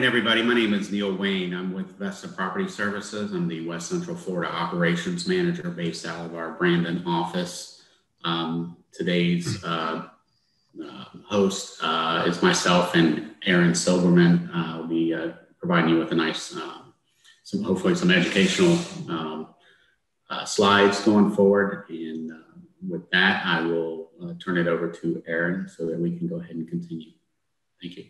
morning, everybody. My name is Neil Wayne. I'm with Vesta Property Services. I'm the West Central Florida Operations Manager based out of our Brandon office. Um, today's uh, uh, host uh, is myself and Aaron Silberman. Uh, will be uh, providing you with a nice, uh, some hopefully some educational um, slides going forward. And with that, I will turn it over to Aaron so that we can go ahead and continue. Thank you.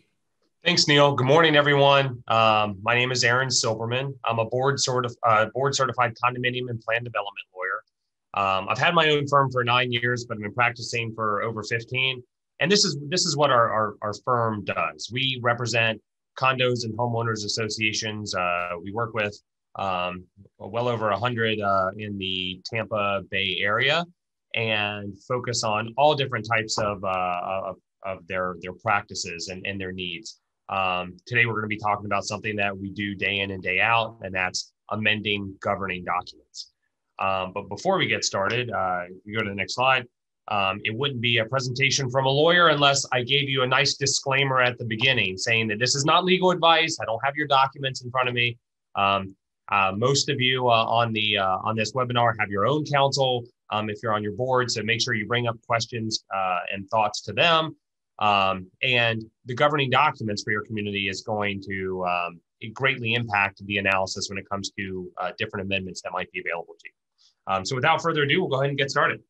Thanks, Neil. Good morning, everyone. Um, my name is Aaron Silberman. I'm a board certif- uh, board certified condominium and planned development lawyer. Um, I've had my own firm for nine years, but I've been practicing for over 15. And this is this is what our, our, our firm does. We represent condos and homeowners associations. Uh, we work with um, well over 100 uh, in the Tampa Bay area and focus on all different types of, uh, of, of their, their practices and, and their needs. Um, today, we're going to be talking about something that we do day in and day out, and that's amending governing documents. Um, but before we get started, uh, if you go to the next slide, um, it wouldn't be a presentation from a lawyer unless I gave you a nice disclaimer at the beginning saying that this is not legal advice. I don't have your documents in front of me. Um, uh, most of you uh, on the uh, on this webinar have your own counsel um, if you're on your board, so make sure you bring up questions uh, and thoughts to them. Um, and the governing documents for your community is going to um, greatly impact the analysis when it comes to uh, different amendments that might be available to you. Um, so without further ado, we'll go ahead and get started.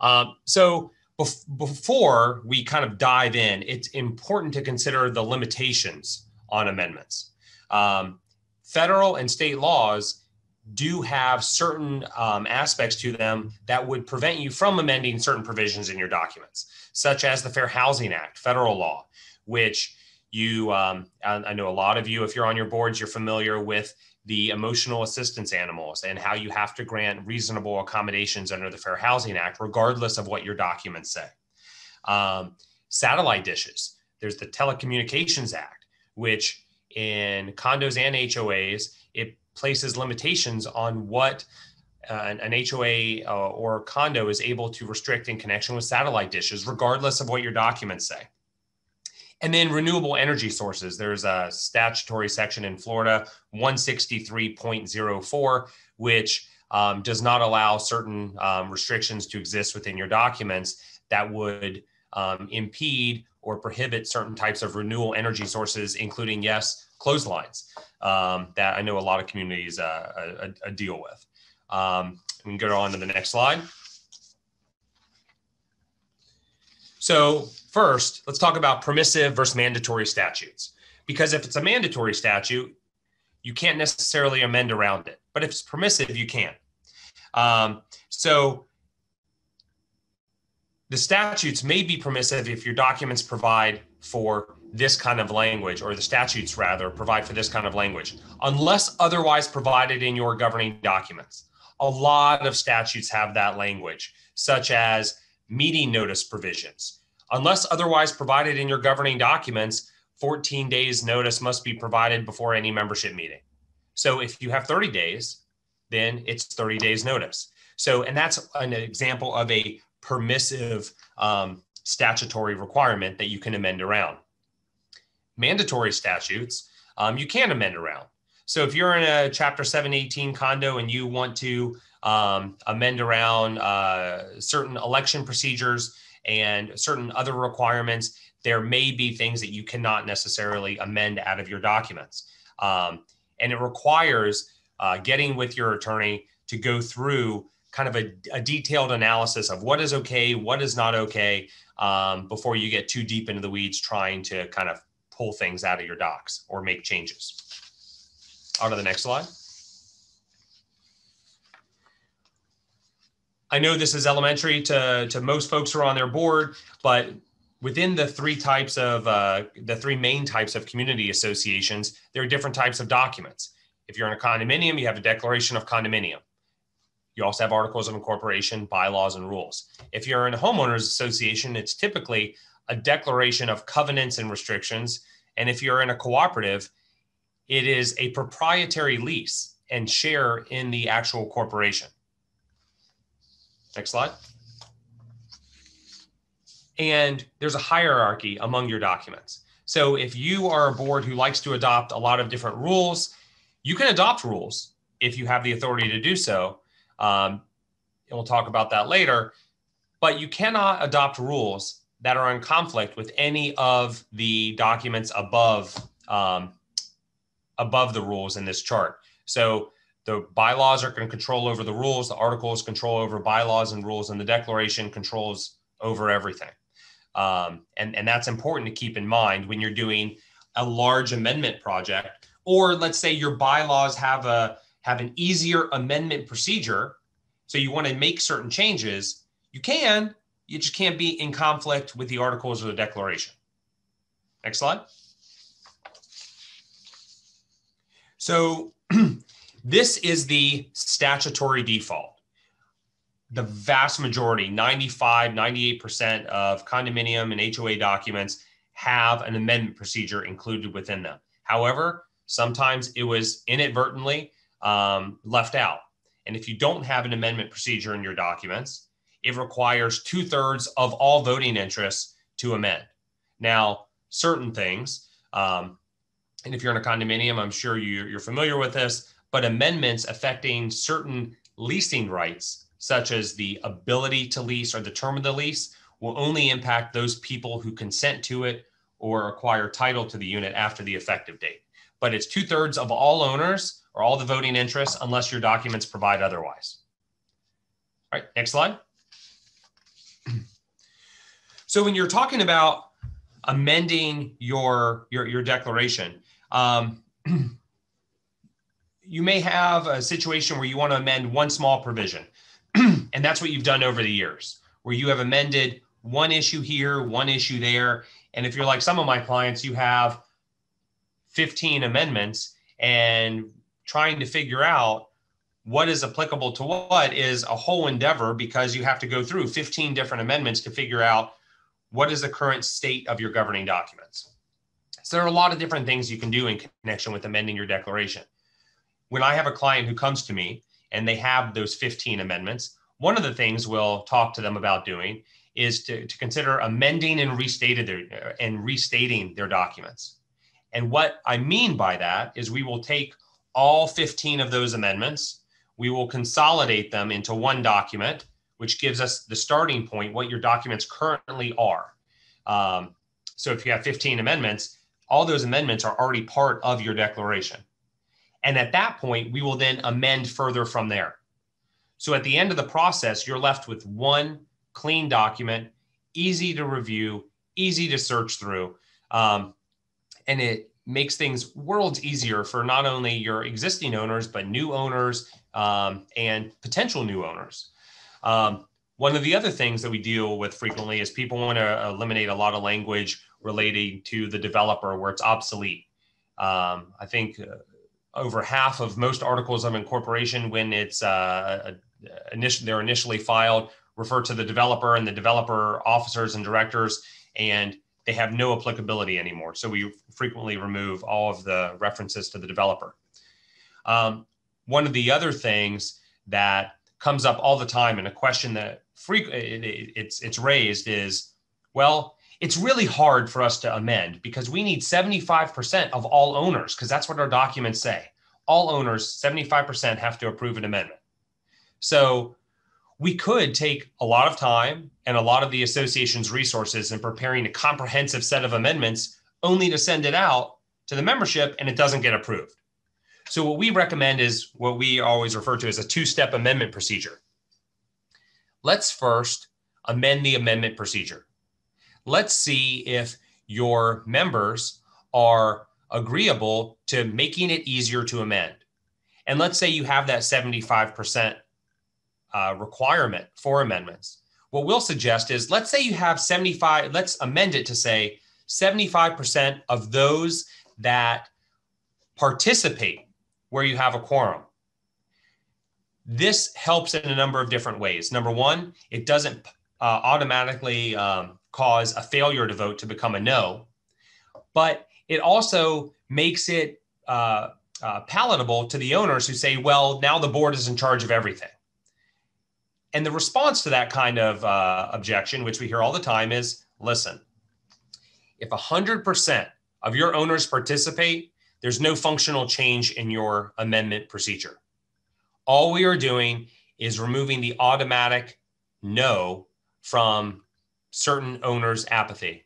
Um, so bef before we kind of dive in, it's important to consider the limitations on amendments. Um, federal and state laws do have certain um, aspects to them that would prevent you from amending certain provisions in your documents, such as the Fair Housing Act, federal law, which you, um, I, know a lot of you, if you're on your boards, you're familiar with the emotional assistance animals and how you have to grant reasonable accommodations under the Fair Housing Act, regardless of what your documents say. Um, satellite dishes, there's the Telecommunications Act, which in condos and HOAs, it places limitations on what an, an, HOA uh, or condo is able to restrict in connection with satellite dishes, regardless of what your documents say. And then renewable energy sources. There's a statutory section in Florida, 163.04, which um, does not allow certain um, restrictions to exist within your documents that would um, impede or prohibit certain types of renewable energy sources, including, yes, clotheslines um, that I know a lot of communities uh, a, a deal with. Um, we can go on to the next slide. So first, let's talk about permissive versus mandatory statutes. Because if it's a mandatory statute, you can't necessarily amend around it. But if it's permissive, you can. Um, so the statutes may be permissive if your documents provide for this kind of language, or the statutes rather provide for this kind of language, unless otherwise provided in your governing documents. A lot of statutes have that language, such as meeting notice provisions. Unless otherwise provided in your governing documents, 14 days notice must be provided before any membership meeting. So if you have 30 days, then it's 30 days notice. So, and that's an example of a permissive um, statutory requirement that you can amend around mandatory statutes, um, you can amend around. So if you're in a Chapter 718 condo and you want to um, amend around uh, certain election procedures and certain other requirements, there may be things that you cannot necessarily amend out of your documents. Um, and it requires uh, getting with your attorney to go through kind of a, a, detailed analysis of what is okay, what is not okay, um, before you get too deep into the weeds trying to kind of pull things out of your docs or make changes. On to the next slide. I know this is elementary to, to most folks who are on their board, but within the three types of uh, the three main types of community associations, there are different types of documents. If you're in a condominium, you have a declaration of condominium. You also have articles of incorporation, bylaws, and rules. If you're in a homeowners association, it's typically a declaration of covenants and restrictions. And if you're in a cooperative, it is a proprietary lease and share in the actual corporation. Next slide. And there's a hierarchy among your documents. So if you are a board who likes to adopt a lot of different rules, you can adopt rules if you have the authority to do so. Um, and we'll talk about that later. But you cannot adopt rules that are in conflict with any of the documents above um, above the rules in this chart. So the bylaws are going to control over the rules, the articles control over bylaws and rules, and the declaration controls over everything. Um, and, and that's important to keep in mind when you're doing a large amendment project, or let's say your bylaws have a have an easier amendment procedure. So you want to make certain changes, you can, you just can't be in conflict with the articles or the declaration. Next slide. So this is the statutory default the vast majority, 95, 98% of condominium and HOA documents have an amendment procedure included within them. However, sometimes it was inadvertently um, left out. And if you don't have an amendment procedure in your documents, it requires two thirds of all voting interests to amend. Now, certain things, um, and if you're in a condominium, I'm sure you, you're familiar with this, but amendments affecting certain leasing rights such as the ability to lease or the term of the lease, will only impact those people who consent to it or acquire title to the unit after the effective date. But it's two thirds of all owners or all the voting interests unless your documents provide otherwise. All right, next slide. So when you're talking about amending your your, your declaration, um, you may have a situation where you want to amend one small provision. and that's what you've done over the years, where you have amended one issue here, one issue there. And if you're like some of my clients, you have 15 amendments and trying to figure out what is applicable to what is a whole endeavor because you have to go through 15 different amendments to figure out what is the current state of your governing documents. So there are a lot of different things you can do in connection with amending your declaration. When I have a client who comes to me and they have those 15 amendments, one of the things we'll talk to them about doing is to, to consider amending and restated their, and restating their documents. And what I mean by that is we will take all 15 of those amendments, we will consolidate them into one document, which gives us the starting point, what your documents currently are. Um, so if you have 15 amendments, all those amendments are already part of your declaration. And at that point, we will then amend further from there. So at the end of the process, you're left with one clean document, easy to review, easy to search through. Um, and it makes things worlds easier for not only your existing owners, but new owners um, and potential new owners. Um, one of the other things that we deal with frequently is people want to eliminate a lot of language relating to the developer where it's obsolete. Um, I think uh, over half of most articles of incorporation when it's uh, they're initially filed refer to the developer and the developer officers and directors and they have no applicability anymore so we frequently remove all of the references to the developer um, one of the other things that comes up all the time and a question that it's it's raised is well it's really hard for us to amend because we need 75% of all owners because that's what our documents say. All owners, 75% have to approve an amendment. So we could take a lot of time and a lot of the association's resources in preparing a comprehensive set of amendments only to send it out to the membership and it doesn't get approved. So what we recommend is what we always refer to as a two-step amendment procedure. Let's first amend the amendment procedure let's see if your members are agreeable to making it easier to amend. And let's say you have that 75% uh, requirement for amendments. What we'll suggest is let's say you have 75, let's amend it to say 75% of those that participate where you have a quorum. This helps in a number of different ways. Number one, it doesn't uh, automatically um, cause a failure to vote to become a no, but it also makes it uh, uh, palatable to the owners who say, well, now the board is in charge of everything. And the response to that kind of uh, objection, which we hear all the time, is listen, if 100% of your owners participate, there's no functional change in your amendment procedure. All we are doing is removing the automatic no from certain owners' apathy.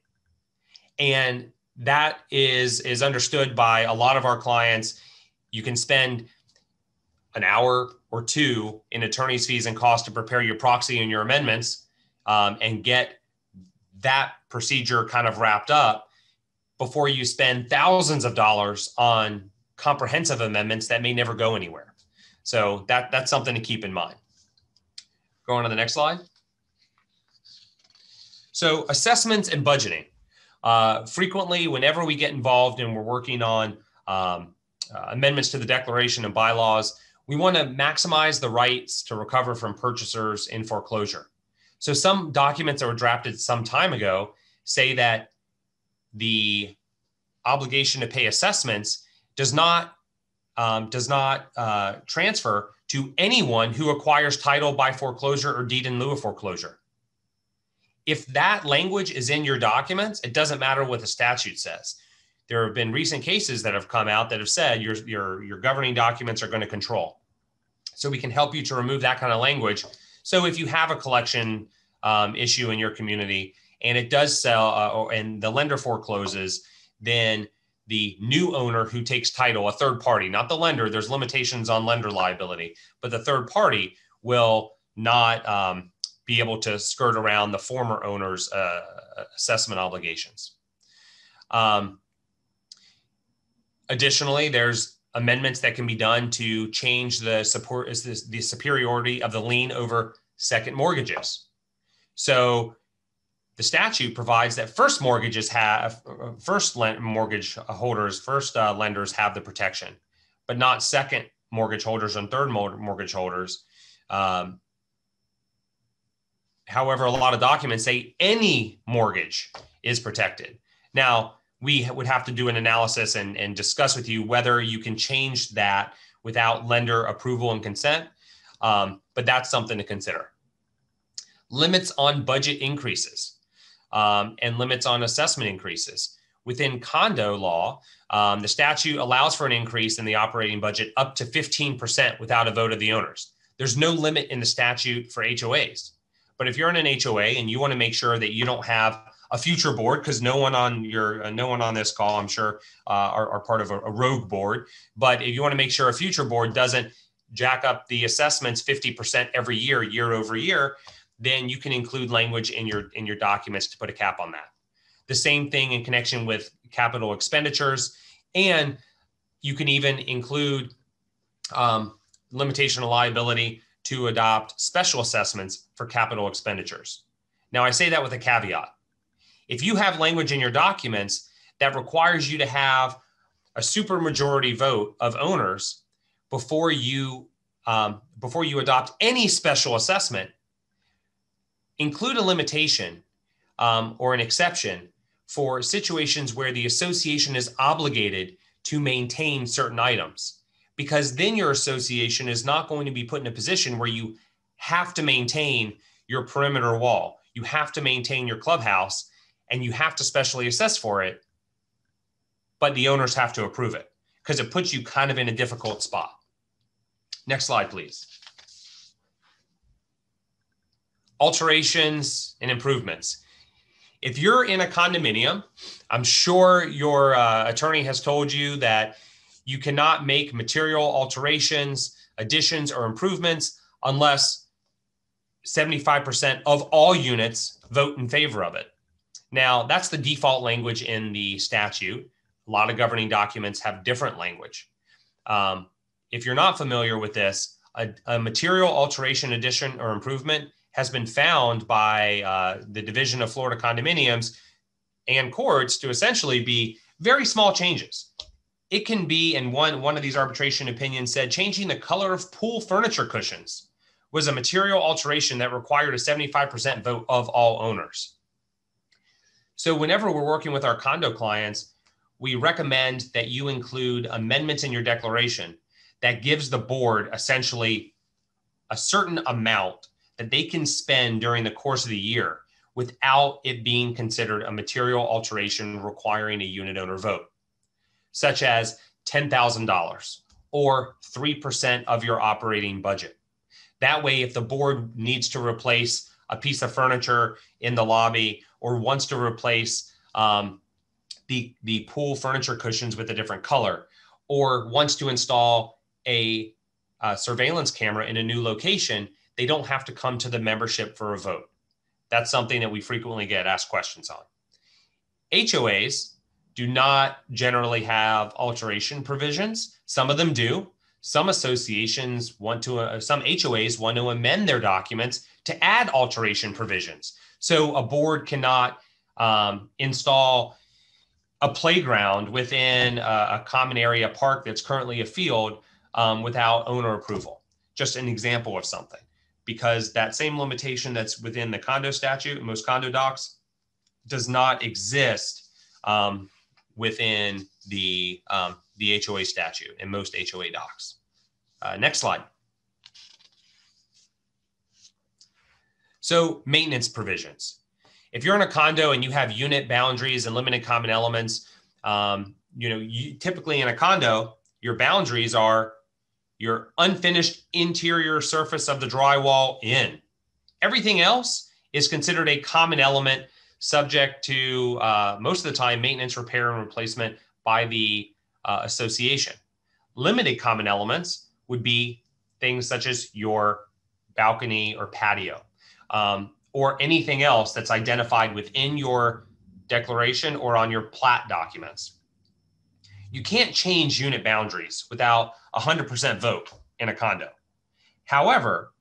And that is is understood by a lot of our clients. You can spend an hour or two in attorney's fees and cost to prepare your proxy and your amendments um, and get that procedure kind of wrapped up before you spend thousands of dollars on comprehensive amendments that may never go anywhere. So that, that's something to keep in mind. Go on to the next slide. So assessments and budgeting. Uh, frequently, whenever we get involved and we're working on um, uh, amendments to the declaration and bylaws, we want to maximize the rights to recover from purchasers in foreclosure. So some documents that were drafted some time ago say that the obligation to pay assessments does not um, does not uh, transfer to anyone who acquires title by foreclosure or deed in lieu of foreclosure. If that language is in your documents, it doesn't matter what the statute says. There have been recent cases that have come out that have said your, your, your governing documents are going to control. So we can help you to remove that kind of language. So if you have a collection um, issue in your community and it does sell uh, and the lender forecloses, then the new owner who takes title, a third party, not the lender, there's limitations on lender liability, but the third party will not um, be able to skirt around the former owner's uh, assessment obligations. Um, additionally, there's amendments that can be done to change the support is this, the superiority of the lien over second mortgages. So the statute provides that first mortgages have first mortgage holders, first uh, lenders have the protection, but not second mortgage holders and third mortgage holders. Um, however, a lot of documents say any mortgage is protected. Now, we would have to do an analysis and, and discuss with you whether you can change that without lender approval and consent. Um, but that's something to consider. Limits on budget increases um, and limits on assessment increases. Within condo law, um, the statute allows for an increase in the operating budget up to 15% without a vote of the owners. There's no limit in the statute for HOAs. But if you're in an HOA and you want to make sure that you don't have a future board, because no one on your uh, no one on this call, I'm sure, uh, are, are, part of a, a rogue board. But if you want to make sure a future board doesn't jack up the assessments 50% every year, year over year, then you can include language in your in your documents to put a cap on that. The same thing in connection with capital expenditures, and you can even include um, limitation of liability to adopt special assessments for capital expenditures. Now, I say that with a caveat. If you have language in your documents that requires you to have a supermajority vote of owners before you um, before you adopt any special assessment, include a limitation um, or an exception for situations where the association is obligated to maintain certain items, because then your association is not going to be put in a position where you have to maintain your perimeter wall, you have to maintain your clubhouse, and you have to specially assess for it, but the owners have to approve it because it puts you kind of in a difficult spot. Next slide, please alterations and improvements. If you're in a condominium, I'm sure your uh, attorney has told you that you cannot make material alterations, additions, or improvements unless 75% of all units vote in favor of it. Now, that's the default language in the statute. A lot of governing documents have different language. Um, if you're not familiar with this, a, a material alteration, addition, or improvement has been found by uh, the Division of Florida Condominiums and courts to essentially be very small changes. It can be, and one, one of these arbitration opinions said, changing the color of pool furniture cushions was a material alteration that required a 75% vote of all owners. So, whenever we're working with our condo clients, we recommend that you include amendments in your declaration that gives the board essentially a certain amount that they can spend during the course of the year without it being considered a material alteration requiring a unit owner vote, such as $10,000 or 3% of your operating budget. That way, if the board needs to replace a piece of furniture in the lobby or wants to replace um, the, the pool furniture cushions with a different color or wants to install a, a surveillance camera in a new location, they don't have to come to the membership for a vote. That's something that we frequently get asked questions on. HOAs do not generally have alteration provisions. Some of them do. Some associations want to, uh, some HOAs want to amend their documents to add alteration provisions. So a board cannot um, install a playground within a, a, common area park that's currently a field um, without owner approval. Just an example of something, because that same limitation that's within the condo statute, most condo docs, does not exist um, within the um, the HOA statute and most HOA docs. Uh, next slide. So maintenance provisions. If you're in a condo and you have unit boundaries and limited common elements, um, you know, you, typically in a condo, your boundaries are your unfinished interior surface of the drywall in. Everything else is considered a common element subject to uh, most of the time maintenance, repair, and replacement by the uh, association. Limited common elements would be things such as your balcony or patio, um, or anything else that's identified within your declaration or on your plat documents. You can't change unit boundaries without 100% vote in a condo. However,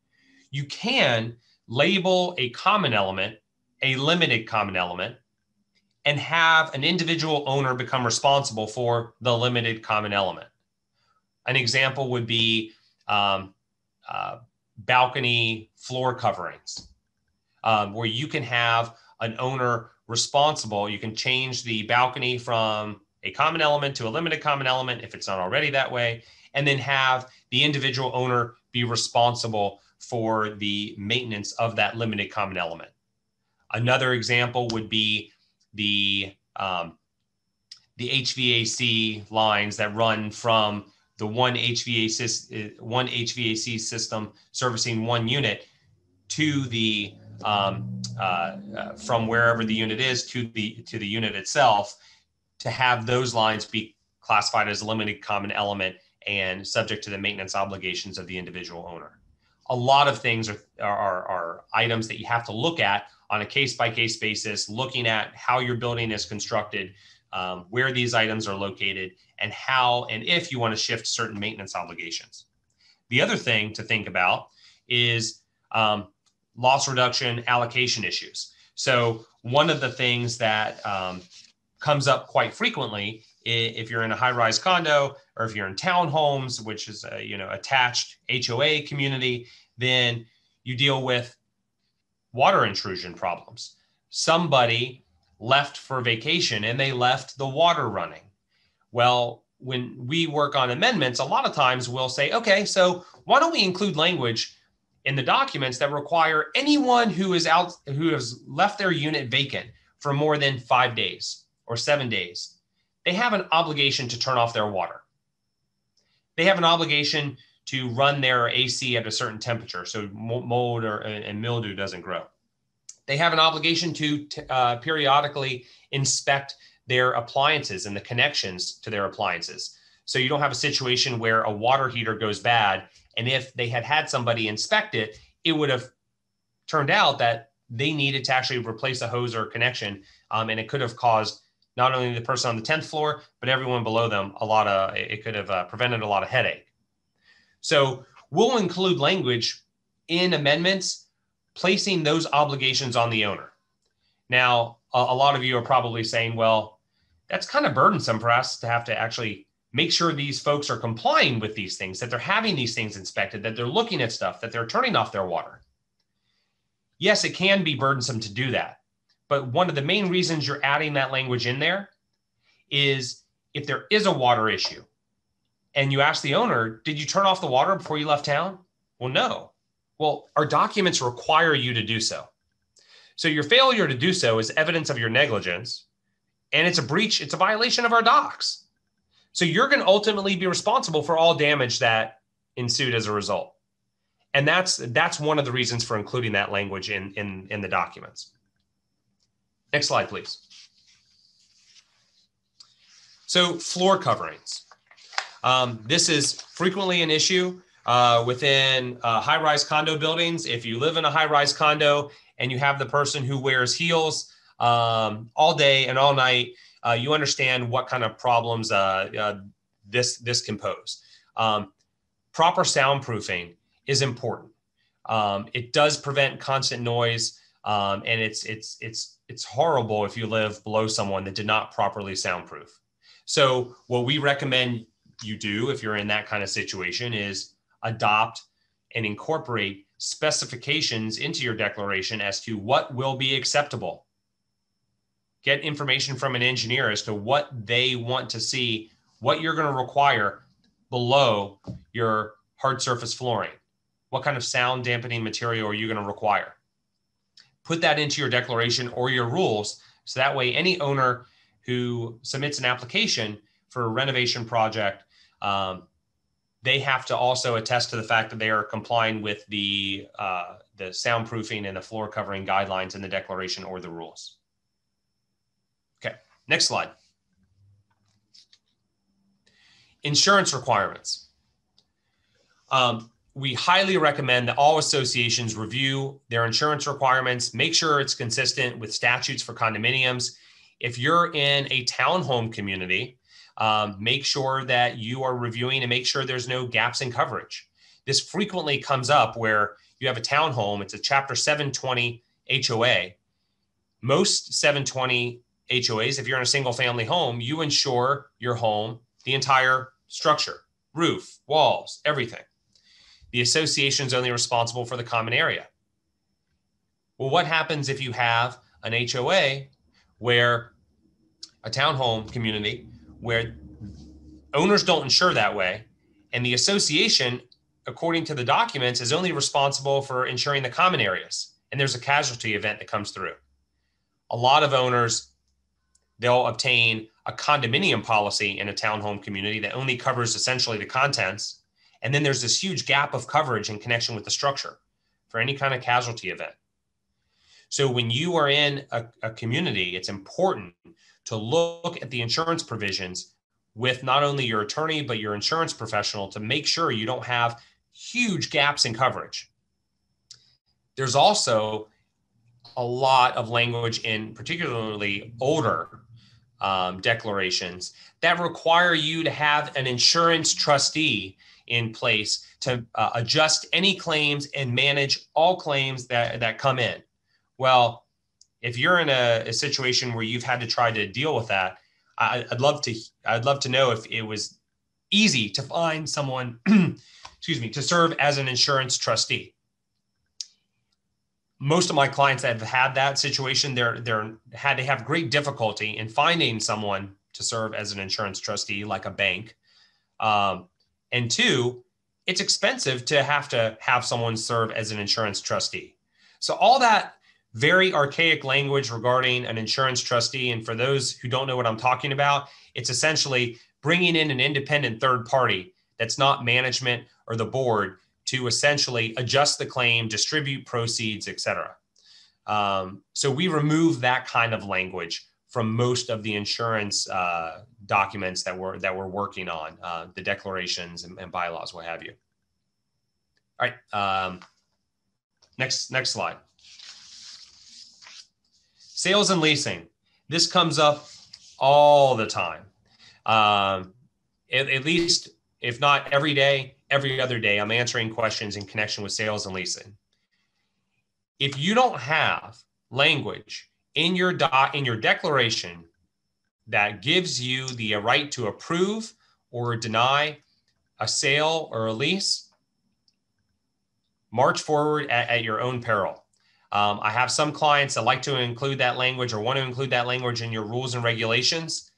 you can label a common element a limited common element and have an individual owner become responsible for the limited common element. An example would be um, uh, balcony floor coverings, um, where you can have an owner responsible. You can change the balcony from a common element to a limited common element if it's not already that way, and then have the individual owner be responsible for the maintenance of that limited common element. Another example would be the um, the HVAC lines that run from the one HVAC one HVAC system servicing one unit to the um, uh, uh, from wherever the unit is to the to the unit itself to have those lines be classified as a limited common element and subject to the maintenance obligations of the individual owner. A lot of things are, are, are items that you have to look at on a case by case basis, looking at how your building is constructed, um, where these items are located, and how and if you want to shift certain maintenance obligations. The other thing to think about is um, loss reduction allocation issues. So, one of the things that um, comes up quite frequently if you're in a high-rise condo or if you're in townhomes, which is a you know attached HOA community, then you deal with water intrusion problems. Somebody left for vacation and they left the water running. Well, when we work on amendments, a lot of times we'll say, okay, so why don't we include language in the documents that require anyone who is out who has left their unit vacant for more than five days or seven days, they have an obligation to turn off their water. They have an obligation to run their AC at a certain temperature so mold or and mildew doesn't grow. They have an obligation to uh, periodically inspect their appliances and the connections to their appliances. So you don't have a situation where a water heater goes bad, and if they had had somebody inspect it, it would have turned out that they needed to actually replace a hose or connection, um, and it could have caused not only the person on the 10th floor, but everyone below them a lot of, it could have uh, prevented a lot of headache. So we'll include language in amendments placing those obligations on the owner. Now, a, a lot of you are probably saying, well, that's kind of burdensome for us to have to actually make sure these folks are complying with these things, that they're having these things inspected, that they're looking at stuff, that they're turning off their water. Yes, it can be burdensome to do that. But one of the main reasons you're adding that language in there is if there is a water issue, and you ask the owner, did you turn off the water before you left town? Well, no. Well, our documents require you to do so. So your failure to do so is evidence of your negligence and it's a breach, it's a violation of our docs. So you're going to ultimately be responsible for all damage that ensued as a result. And that's that's one of the reasons for including that language in in, in the documents. Next slide, please. So floor coverings. Um, this is frequently an issue uh, within uh, high-rise condo buildings. If you live in a high-rise condo and you have the person who wears heels um, all day and all night, uh, you understand what kind of problems uh, uh, this this can pose. Um, proper soundproofing is important. Um, it does prevent constant noise, um, and it's it's it's it's horrible if you live below someone that did not properly soundproof. So what we recommend you do if you're in that kind of situation is adopt and incorporate specifications into your declaration as to what will be acceptable. Get information from an engineer as to what they want to see, what you're going to require below your hard surface flooring. What kind of sound dampening material are you going to require? Put that into your declaration or your rules so that way any owner who submits an application for a renovation project, um, they have to also attest to the fact that they are complying with the uh, the soundproofing and the floor covering guidelines in the declaration or the rules. Okay, next slide. Insurance requirements. Um, we highly recommend that all associations review their insurance requirements, make sure it's consistent with statutes for condominiums. If you're in a townhome community, um, make sure that you are reviewing and make sure there's no gaps in coverage. This frequently comes up where you have a townhome, it's a Chapter 720 HOA. Most 720 HOAs, if you're in a single family home, you insure your home, the entire structure, roof, walls, everything. The association is only responsible for the common area. Well, what happens if you have an HOA where a townhome community where owners don't insure that way and the association according to the documents is only responsible for insuring the common areas and there's a casualty event that comes through a lot of owners they'll obtain a condominium policy in a townhome community that only covers essentially the contents and then there's this huge gap of coverage in connection with the structure for any kind of casualty event. So when you are in a, a community, it's important to look at the insurance provisions with not only your attorney, but your insurance professional to make sure you don't have huge gaps in coverage. There's also a lot of language in particularly older um, declarations that require you to have an insurance trustee in place to uh, adjust any claims and manage all claims that, that come in. Well, if you're in a, a situation where you've had to try to deal with that, I, I'd love to I'd love to know if it was easy to find someone, excuse me, to serve as an insurance trustee. Most of my clients that have had that situation, they're they're had to have great difficulty in finding someone to serve as an insurance trustee, like a bank. Um, and two, it's expensive to have to have someone serve as an insurance trustee. So, all that very archaic language regarding an insurance trustee, and for those who don't know what I'm talking about, it's essentially bringing in an independent third party that's not management or the board to essentially adjust the claim, distribute proceeds, et cetera. Um, so, we remove that kind of language from most of the insurance uh, documents that we're that we're working on, uh, the declarations and, and, bylaws, what have you. All right, um, next next slide. Sales and leasing. This comes up all the time. Um, at, at least, if not every day, every other day, I'm answering questions in connection with sales and leasing. If you don't have language in your doc in your declaration that gives you the right to approve or deny a sale or a lease, march forward at, at your own peril. Um, I have some clients that like to include that language or want to include that language in your rules and regulations.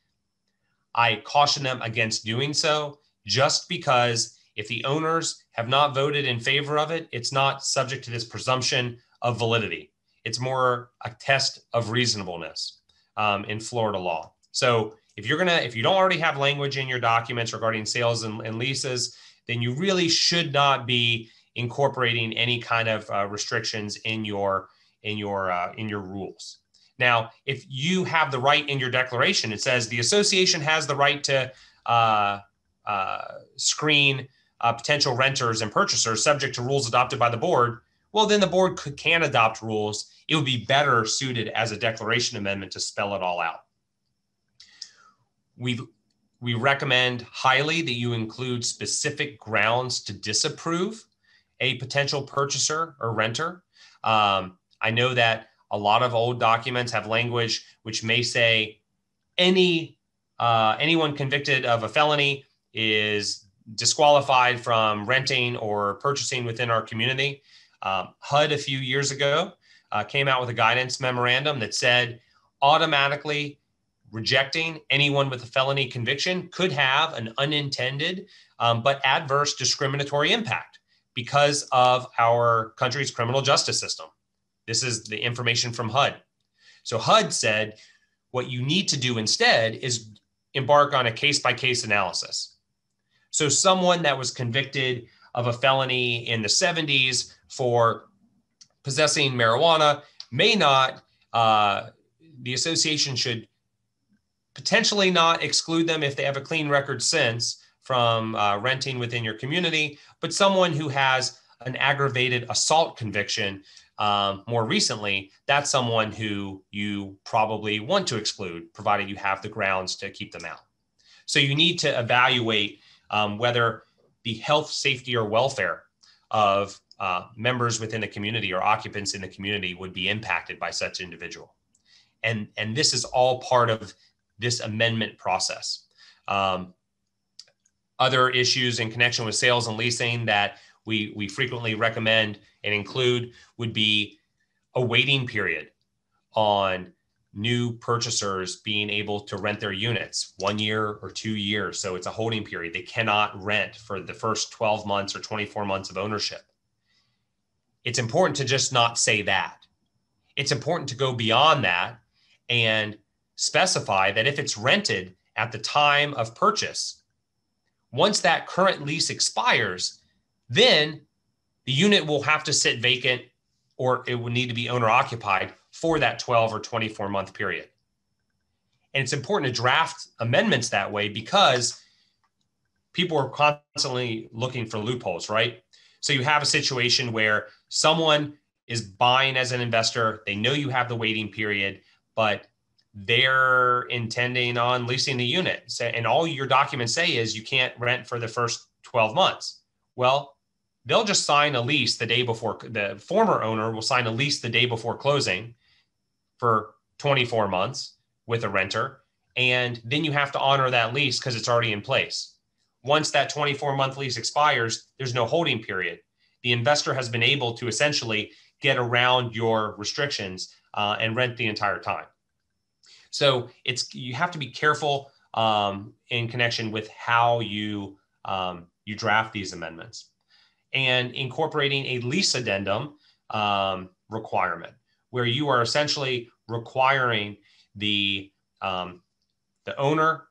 I caution them against doing so just because if the owners have not voted in favor of it, it's not subject to this presumption of validity it's more a test of reasonableness um, in Florida law. So if you're gonna, if you don't already have language in your documents regarding sales and, and leases, then you really should not be incorporating any kind of uh, restrictions in your in your uh, in your rules. Now, if you have the right in your declaration, it says the association has the right to uh, uh screen uh, potential renters and purchasers subject to rules adopted by the board. Well, then the board could, can adopt rules. It would be better suited as a declaration amendment to spell it all out we we recommend highly that you include specific grounds to disapprove a potential purchaser or renter. Um, I know that a lot of old documents have language which may say any uh, anyone convicted of a felony is disqualified from renting or purchasing within our community. Um, HUD a few years ago uh, came out with a guidance memorandum that said automatically rejecting anyone with a felony conviction could have an unintended um, but adverse discriminatory impact because of our country's criminal justice system. This is the information from HUD. So HUD said what you need to do instead is embark on a case by case analysis. So someone that was convicted of a felony in the 70s for possessing marijuana may not, uh, the association should potentially not exclude them if they have a clean record since from uh, renting within your community, but someone who has an aggravated assault conviction um, more recently, that's someone who you probably want to exclude, provided you have the grounds to keep them out. So you need to evaluate um, whether the health, safety, or welfare of uh, members within the community or occupants in the community would be impacted by such individual. And, and this is all part of this amendment process. Um, other issues in connection with sales and leasing that we, we frequently recommend and include would be a waiting period on new purchasers being able to rent their units one year or two years. So it's a holding period. They cannot rent for the first 12 months or 24 months of ownership. It's important to just not say that. It's important to go beyond that and specify that if it's rented at the time of purchase, once that current lease expires, then the unit will have to sit vacant or it will need to be owner occupied for that 12 or 24 month period. And it's important to draft amendments that way because people are constantly looking for loopholes, right? So you have a situation where someone is buying as an investor, they know you have the waiting period, but they're intending on leasing the unit. And all your documents say is you can't rent for the first 12 months. Well, they'll just sign a lease the day before the former owner will sign a lease the day before closing for 24 months with a renter. And then you have to honor that lease because it's already in place. Once that 24 month lease expires, there's no holding period. The investor has been able to essentially get around your restrictions uh, and rent the entire time. So it's you have to be careful um, in connection with how you um, you draft these amendments, and incorporating a lease addendum um, requirement where you are essentially requiring the um, the owner,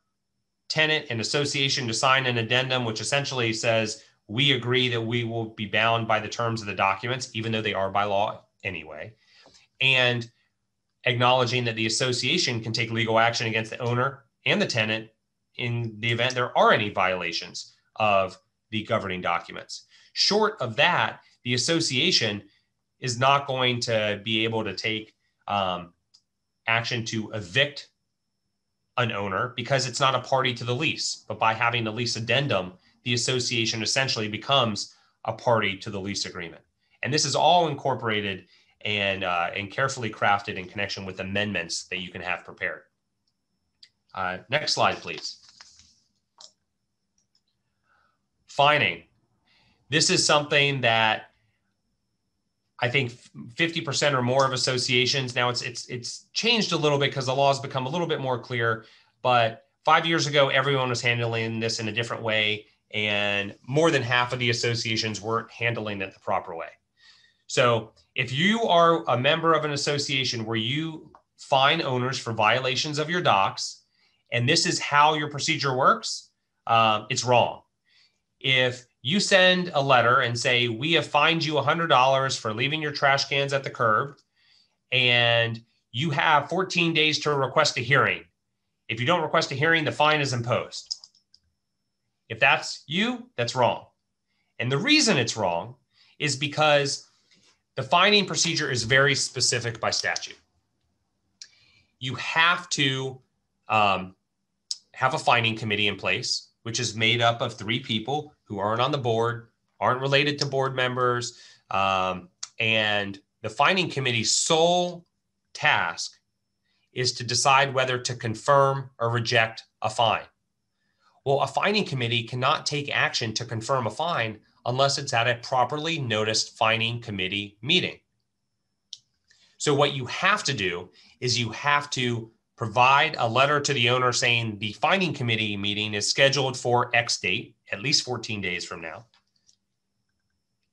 tenant, and association to sign an addendum, which essentially says we agree that we will be bound by the terms of the documents, even though they are by law anyway, and acknowledging that the association can take legal action against the owner and the tenant in the event there are any violations of the governing documents. Short of that, the association is not going to be able to take um, action to evict an owner because it's not a party to the lease. But by having the lease addendum, the association essentially becomes a party to the lease agreement. And this is all incorporated and, uh, and carefully crafted in connection with amendments that you can have prepared. Uh, next slide, please. Fining. This is something that I think 50% or more of associations now it's it's it's changed a little bit because the law has become a little bit more clear. But five years ago, everyone was handling this in a different way, and more than half of the associations weren't handling it the proper way. So if you are a member of an association where you fine owners for violations of your docs, and this is how your procedure works, uh, it's wrong. If you send a letter and say, We have fined you $100 for leaving your trash cans at the curb, and you have 14 days to request a hearing. If you don't request a hearing, the fine is imposed. If that's you, that's wrong. And the reason it's wrong is because the fining procedure is very specific by statute. You have to um, have a fining committee in place, which is made up of three people who aren't on the board, aren't related to board members. Um, and the fining committee's sole task is to decide whether to confirm or reject a fine. Well, a fining committee cannot take action to confirm a fine unless it's at a properly noticed fining committee meeting. So, what you have to do is you have to provide a letter to the owner saying the fining committee meeting is scheduled for X date, at least 14 days from now,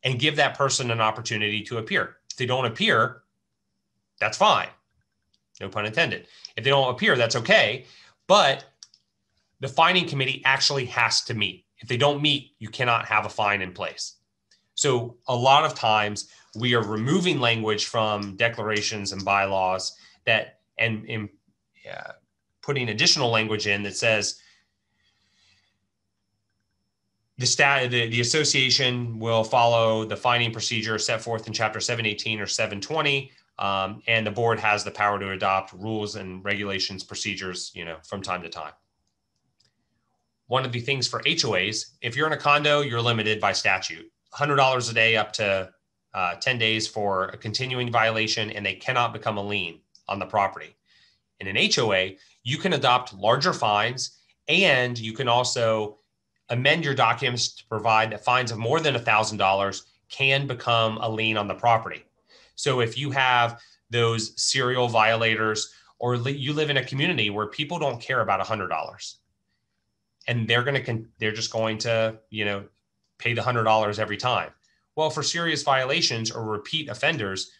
and give that person an opportunity to appear. If they don't appear, that's fine. No pun intended. If they don't appear, that's okay. But the fining committee actually has to meet. If they don't meet, you cannot have a fine in place. So a lot of times we are removing language from declarations and bylaws that and, and uh, putting additional language in that says the, stat, the, the association will follow the fining procedure set forth in chapter 718 or 720 um, and the board has the power to adopt rules and regulations procedures you know from time to time one of the things for HOAs, if you're in a condo, you're limited by statute. $100 a day up to uh, 10 days for a continuing violation, and they cannot become a lien on the property. In an HOA, you can adopt larger fines, and you can also amend your documents to provide that fines of more than $1,000 can become a lien on the property. So if you have those serial violators, or you live in a community where people don't care about $100, and they're going to they're just going to you know pay the hundred dollars every time. Well for serious violations or repeat offenders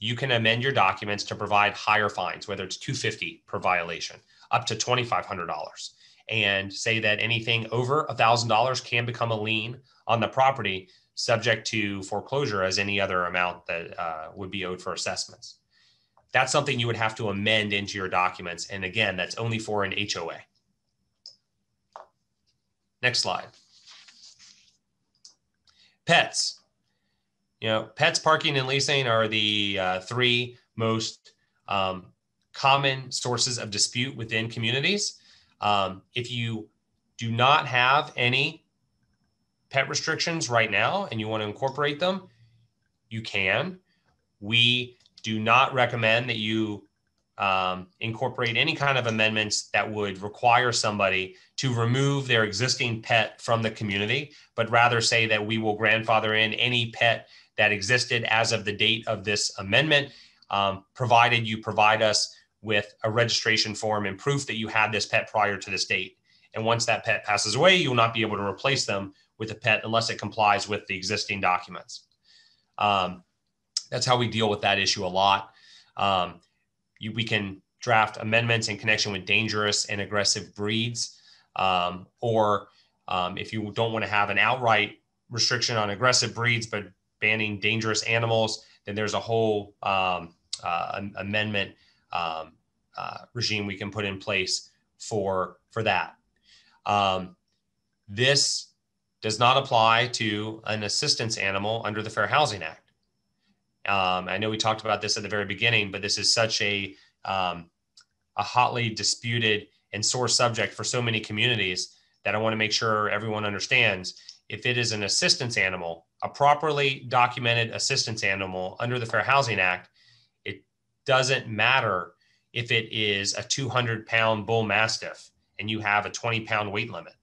you can amend your documents to provide higher fines whether it's 250 per violation up to $2500 and say that anything over $1000 can become a lien on the property subject to foreclosure as any other amount that uh, would be owed for assessments. That's something you would have to amend into your documents. And again that's only for an hoa Next slide. Pets. You know, pets, parking, and leasing are the uh, three most um, common sources of dispute within communities. Um, if you do not have any pet restrictions right now and you want to incorporate them, you can. We do not recommend that you um, incorporate any kind of amendments that would require somebody to remove their existing pet from the community, but rather say that we will grandfather in any pet that existed as of the date of this amendment, um, provided you provide us with a registration form and proof that you had this pet prior to this date. And once that pet passes away, you will not be able to replace them with a pet unless it complies with the existing documents. Um, that's how we deal with that issue a lot. Um, you, we can draft amendments in connection with dangerous and aggressive breeds. Um, or um, if you don't want to have an outright restriction on aggressive breeds, but banning dangerous animals, then there's a whole um, uh, amendment um, uh, regime we can put in place for for that. Um, this does not apply to an assistance animal under the Fair Housing Act. Um, I know we talked about this at the very beginning, but this is such a um, a hotly disputed and sore subject for so many communities that I want to make sure everyone understands. If it is an assistance animal, a properly documented assistance animal under the Fair Housing Act, it doesn't matter if it is a 200 pound bull mastiff and you have a 20 pound weight limit.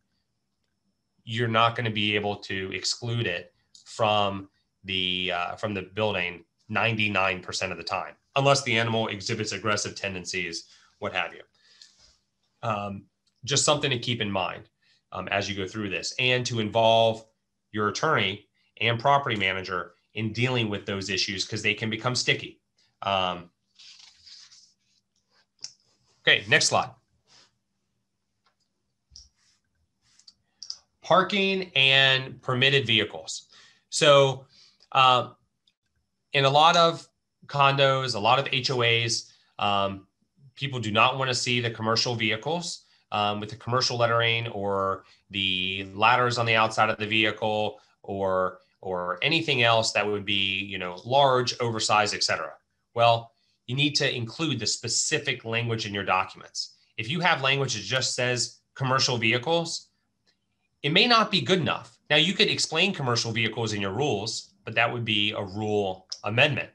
You're not going to be able to exclude it from the uh, from the building 99% of the time, unless the animal exhibits aggressive tendencies, what have you. Um, just something to keep in mind um, as you go through this and to involve your attorney and property manager in dealing with those issues because they can become sticky. Um, okay, next slide. Parking and permitted vehicles. So, uh, in a lot of condos, a lot of HOAs, um, people do not want to see the commercial vehicles um, with the commercial lettering or the ladders on the outside of the vehicle or or anything else that would be you know large oversized etc well you need to include the specific language in your documents. If you have language that just says commercial vehicles it may not be good enough. Now you could explain commercial vehicles in your rules but that would be a rule amendment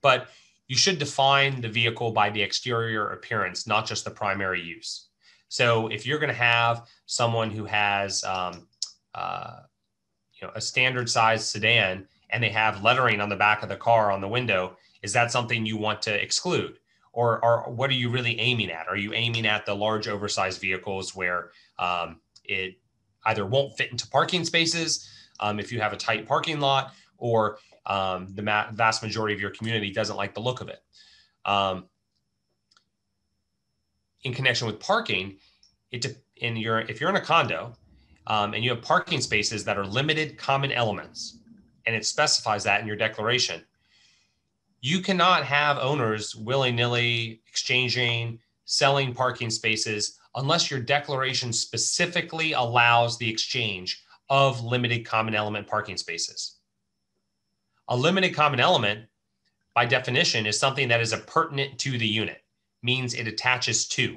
but you should define the vehicle by the exterior appearance not just the primary use so if you're going to have someone who has, um, uh, you know, a standard size sedan and they have lettering on the back of the car on the window, is that something you want to exclude? Or, or what are you really aiming at? Are you aiming at the large oversized vehicles where um, it either won't fit into parking spaces um, if you have a tight parking lot, or um, the ma- vast majority of your community doesn't like the look of it? Um, in connection with parking, it in your if you're in a condo um, and you have parking spaces that are limited common elements, and it specifies that in your declaration, you cannot have owners willy nilly exchanging, selling parking spaces unless your declaration specifically allows the exchange of limited common element parking spaces. A limited common element, by definition, is something that is appurtenant to the unit means it attaches to.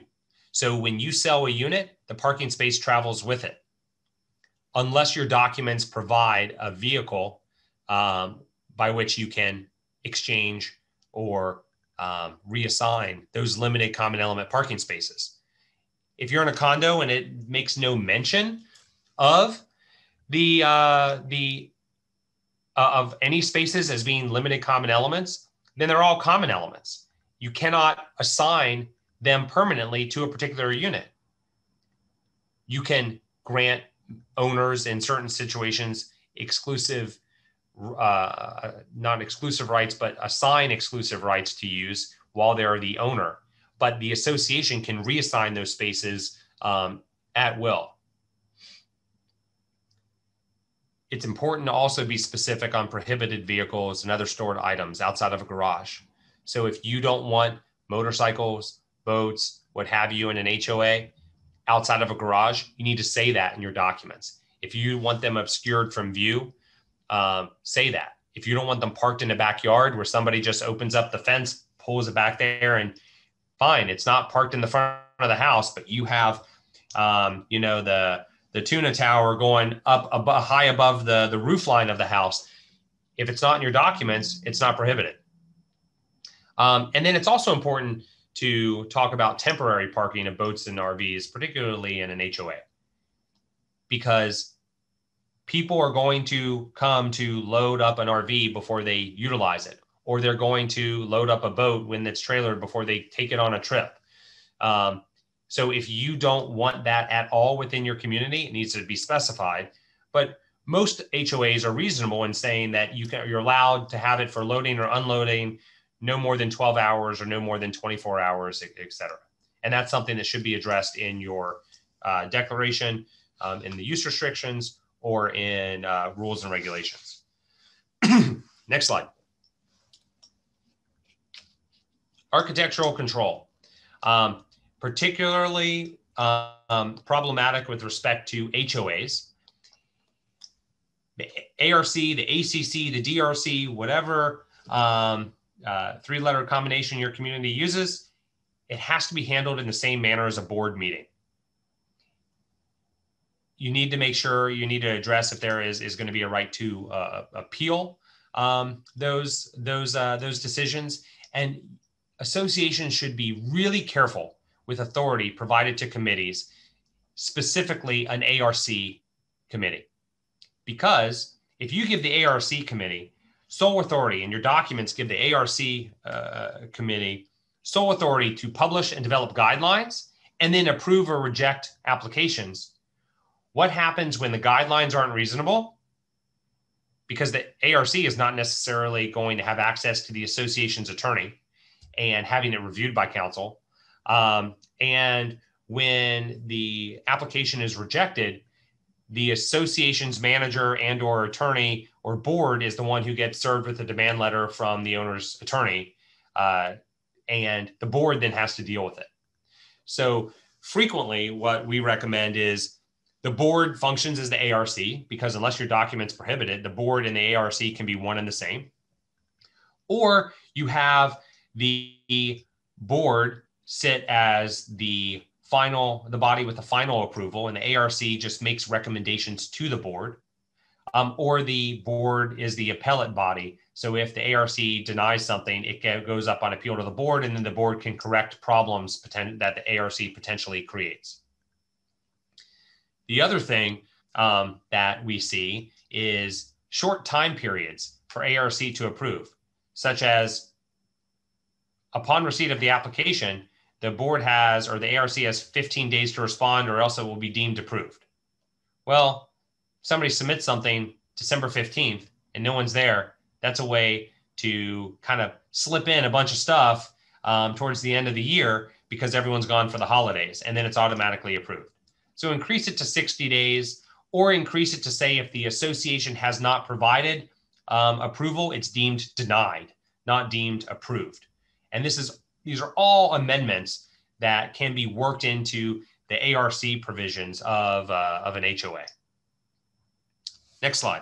So when you sell a unit, the parking space travels with it. Unless your documents provide a vehicle um, by which you can exchange or um, reassign those limited common element parking spaces. If you're in a condo and it makes no mention of the uh, the uh, of any spaces as being limited common elements, then they're all common elements you cannot assign them permanently to a particular unit. You can grant owners in certain situations exclusive, uh, not exclusive rights, but assign exclusive rights to use while they're the owner. But the association can reassign those spaces um, at will. It's important to also be specific on prohibited vehicles and other stored items outside of a garage. So if you don't want motorcycles, boats, what have you in an HOA outside of a garage, you need to say that in your documents. If you want them obscured from view, um, say that. If you don't want them parked in the backyard where somebody just opens up the fence, pulls it back there, and fine, it's not parked in the front of the house, but you have, um, you know, the the tuna tower going up above, high above the the roof line of the house. If it's not in your documents, it's not prohibited. Um, and then it's also important to talk about temporary parking of boats and RVs, particularly in an HOA, because people are going to come to load up an RV before they utilize it, or they're going to load up a boat when it's trailered before they take it on a trip. Um, so if you don't want that at all within your community, it needs to be specified. But most HOAs are reasonable in saying that you can, you're allowed to have it for loading or unloading no more than 12 hours or no more than 24 hours, et cetera. And that's something that should be addressed in your uh, declaration, um, in the use restrictions, or in uh, rules and regulations. Next slide. Architectural control, um, particularly um, problematic with respect to HOAs. The ARC, the ACC, the DRC, whatever um, uh, three letter combination your community uses, it has to be handled in the same manner as a board meeting. You need to make sure you need to address if there is, is going to be a right to uh, appeal um, those those uh, those decisions, and associations should be really careful with authority provided to committees, specifically an ARC committee, because if you give the ARC committee sole authority, and your documents give the ARC uh, committee sole authority to publish and develop guidelines and then approve or reject applications. What happens when the guidelines aren't reasonable? because the ARC is not necessarily going to have access to the association's attorney and having it reviewed by counsel. Um, and when the application is rejected, the association's manager and or attorney or board is the one who gets served with a demand letter from the owner's attorney uh, and the board then has to deal with it. So frequently what we recommend is the board functions as the arc because unless your documents prohibit it the board and the arc can be one and the same. Or you have the board sit as the final, the body with the final approval, and the ARC just makes recommendations to the board. Um, or the board is the appellate body. So if the ARC denies something, it goes up on appeal to the board, and then the board can correct problems that the ARC potentially creates. The other thing um, that we see is short time periods for ARC to approve, such as upon receipt of the application, the board has or the ARC has 15 days to respond or else it will be deemed approved. Well, somebody submits something December 15th and no one's there. That's a way to kind of slip in a bunch of stuff um, towards the end of the year because everyone's gone for the holidays and then it's automatically approved. So increase it to 60 days or increase it to say if the association has not provided um, approval, it's deemed denied, not deemed approved. And this is these are all amendments that can be worked into the ARC provisions of, uh, of an HOA. Next slide.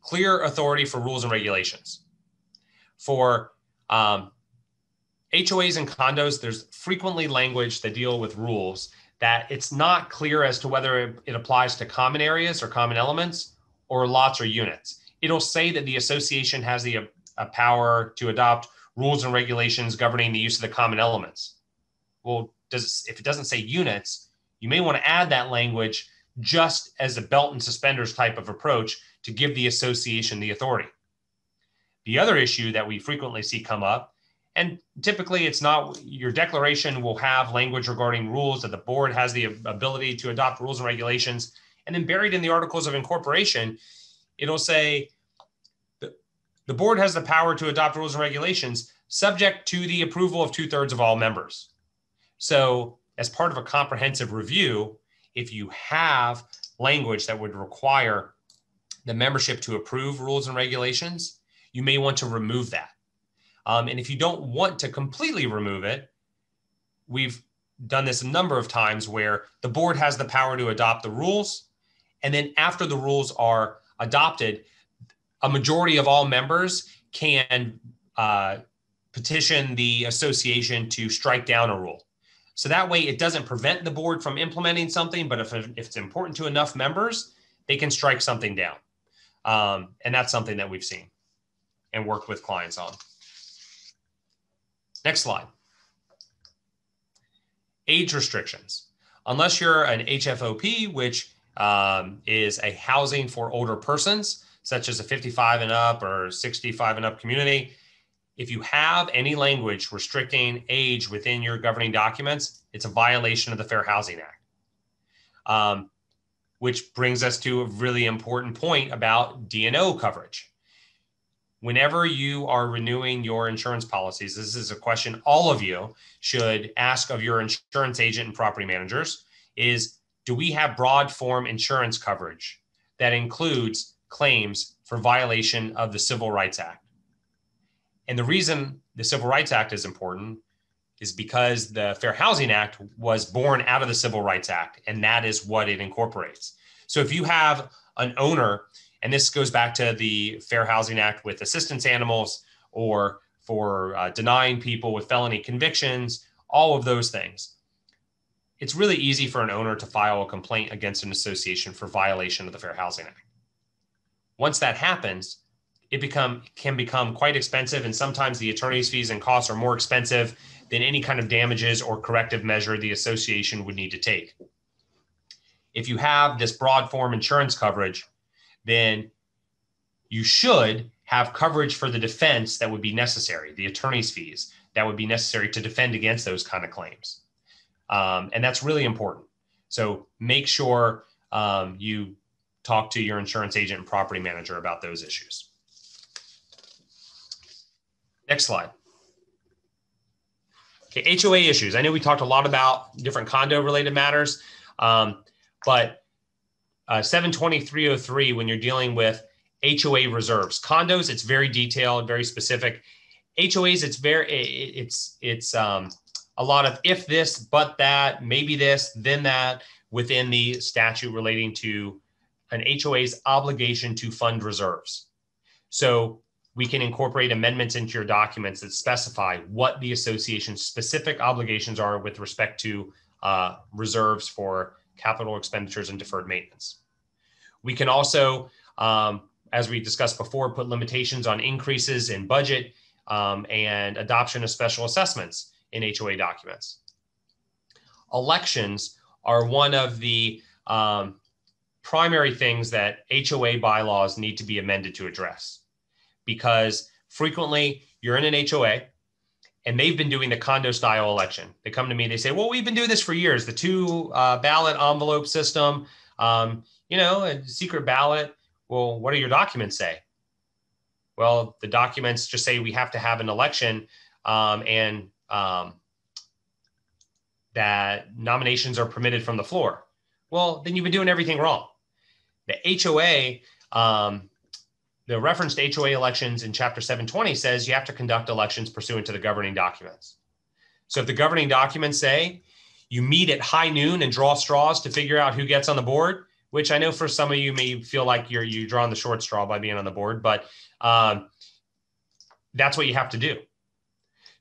Clear authority for rules and regulations. For um, HOAs and condos, there's frequently language that deal with rules that it's not clear as to whether it applies to common areas or common elements or lots or units it'll say that the association has the uh, power to adopt rules and regulations governing the use of the common elements. Well, does if it doesn't say units, you may want to add that language just as a belt and suspenders type of approach to give the association the authority. The other issue that we frequently see come up, and typically it's not your declaration will have language regarding rules that the board has the ability to adopt rules and regulations. And then buried in the articles of incorporation it'll say the, the board has the power to adopt rules and regulations subject to the approval of two thirds of all members. So, as part of a comprehensive review, if you have language that would require the membership to approve rules and regulations, you may want to remove that. Um, and if you don't want to completely remove it, we've done this a number of times where the board has the power to adopt the rules. And then after the rules are adopted, a majority of all members can uh, petition the association to strike down a rule. So that way it doesn't prevent the board from implementing something, but if, if it's important to enough members, they can strike something down. Um, and that's something that we've seen and worked with clients on. Next slide. Age restrictions. Unless you're an HFOP, which um, is a housing for older persons, such as a 55 and up or 65 and up community. If you have any language restricting age within your governing documents, it's a violation of the Fair Housing Act. Um, which brings us to a really important point about D&O coverage. Whenever you are renewing your insurance policies, this is a question all of you should ask of your insurance agent and property managers is do we have broad form insurance coverage that includes claims for violation of the Civil Rights Act? And the reason the Civil Rights Act is important is because the Fair Housing Act was born out of the Civil Rights Act, and that is what it incorporates. So if you have an owner, and this goes back to the Fair Housing Act with assistance animals or for uh, denying people with felony convictions, all of those things it's really easy for an owner to file a complaint against an association for violation of the Fair Housing Act. Once that happens, it become can become quite expensive and sometimes the attorney's fees and costs are more expensive than any kind of damages or corrective measure the association would need to take. If you have this broad form insurance coverage, then you should have coverage for the defense that would be necessary, the attorney's fees that would be necessary to defend against those kind of claims. Um, and that's really important. So make sure um, you talk to your insurance agent and property manager about those issues. Next slide. Okay, HOA issues. I know we talked a lot about different condo related matters, um, but uh, 72303, when you're dealing with HOA reserves, condos, it's very detailed, very specific. HOAs, it's very, it's, it's um, a lot of if this, but that, maybe this, then that within the statute relating to an HOA's obligation to fund reserves. So we can incorporate amendments into your documents that specify what the association's specific obligations are with respect to uh, reserves for capital expenditures and deferred maintenance. We can also, um, as we discussed before, put limitations on increases in budget um, and adoption of special assessments in HOA documents. Elections are one of the um, primary things that HOA bylaws need to be amended to address because frequently you're in an HOA and they've been doing the condo style election. They come to me, they say, Well, we've been doing this for years the two uh, ballot envelope system, um, you know, a secret ballot. Well, what do your documents say? Well, the documents just say we have to have an election um, and um, that nominations are permitted from the floor. Well, then you've been doing everything wrong. The HOA, um, the reference to HOA elections in Chapter 720 says you have to conduct elections pursuant to the governing documents. So if the governing documents say you meet at high noon and draw straws to figure out who gets on the board, which I know for some of you may feel like you're you drawing the short straw by being on the board, but um, that's what you have to do.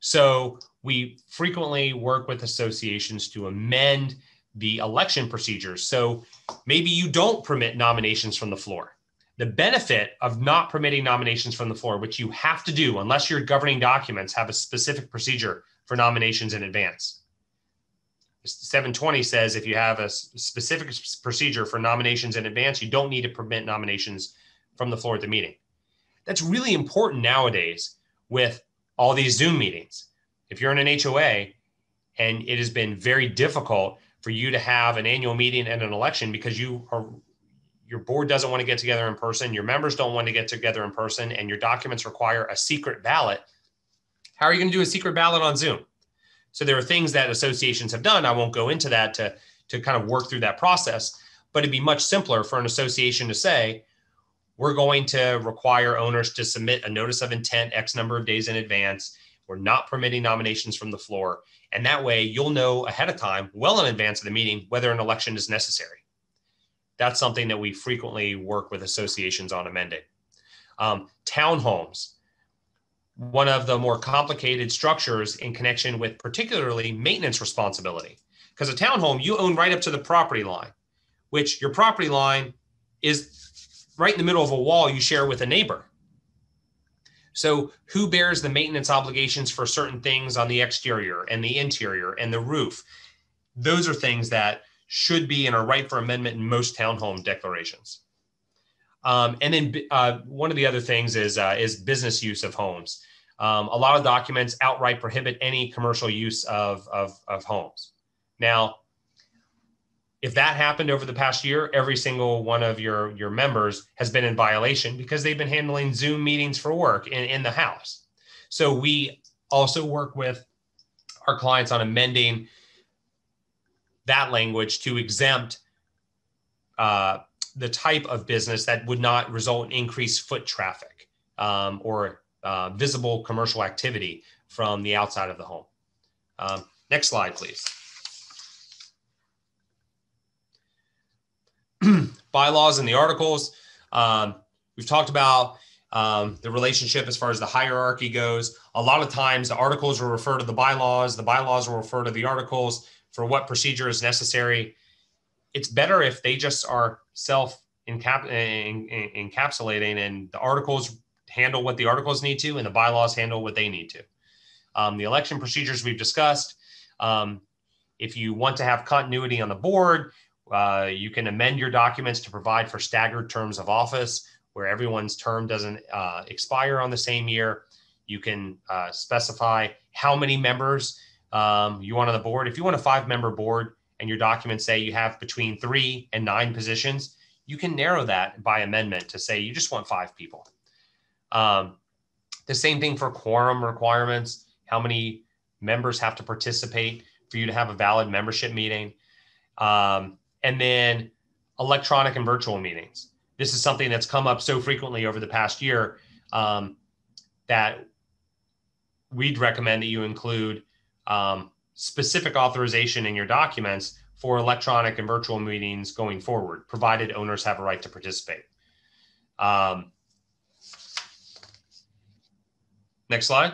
So we frequently work with associations to amend the election procedures. So maybe you don't permit nominations from the floor. The benefit of not permitting nominations from the floor, which you have to do unless your governing documents have a specific procedure for nominations in advance. 720 says if you have a specific procedure for nominations in advance, you don't need to permit nominations from the floor at the meeting. That's really important nowadays with all these Zoom meetings. If you're in an HOA and it has been very difficult for you to have an annual meeting and an election because you are your board doesn't want to get together in person, your members don't want to get together in person, and your documents require a secret ballot. How are you going to do a secret ballot on Zoom? So there are things that associations have done. I won't go into that to, to kind of work through that process, but it'd be much simpler for an association to say, we're going to require owners to submit a notice of intent X number of days in advance. We're not permitting nominations from the floor. And that way you'll know ahead of time, well in advance of the meeting, whether an election is necessary. That's something that we frequently work with associations on amending. Um, townhomes, one of the more complicated structures in connection with particularly maintenance responsibility. Because a townhome, you own right up to the property line, which your property line is right in the middle of a wall you share with a neighbor. So, who bears the maintenance obligations for certain things on the exterior and the interior and the roof? Those are things that should be and are right for amendment in most townhome declarations. Um, and then uh, one of the other things is uh, is business use of homes. Um, a lot of documents outright prohibit any commercial use of, of, of homes. Now, if that happened over the past year, every single one of your, your members has been in violation because they've been handling Zoom meetings for work in, in the house. So we also work with our clients on amending that language to exempt uh, the type of business that would not result in increased foot traffic um, or uh, visible commercial activity from the outside of the home. Um, next slide, please. bylaws and the articles. Um, we've talked about um, the relationship as far as the hierarchy goes. A lot of times the articles will refer to the bylaws, the bylaws will refer to the articles for what procedure is necessary. It's better if they just are self encapsulating and the articles handle what the articles need to and the bylaws handle what they need to. Um, the election procedures we've discussed. Um, if you want to have continuity on the board, uh, you can amend your documents to provide for staggered terms of office where everyone's term doesn't uh, expire on the same year. You can uh, specify how many members um, you want on the board. If you want a five member board and your documents say you have between three and nine positions, you can narrow that by amendment to say you just want five people. Um, the same thing for quorum requirements, how many members have to participate for you to have a valid membership meeting. Um, and then electronic and virtual meetings. This is something that's come up so frequently over the past year um, that we'd recommend that you include um, specific authorization in your documents for electronic and virtual meetings going forward, provided owners have a right to participate. Um, next slide.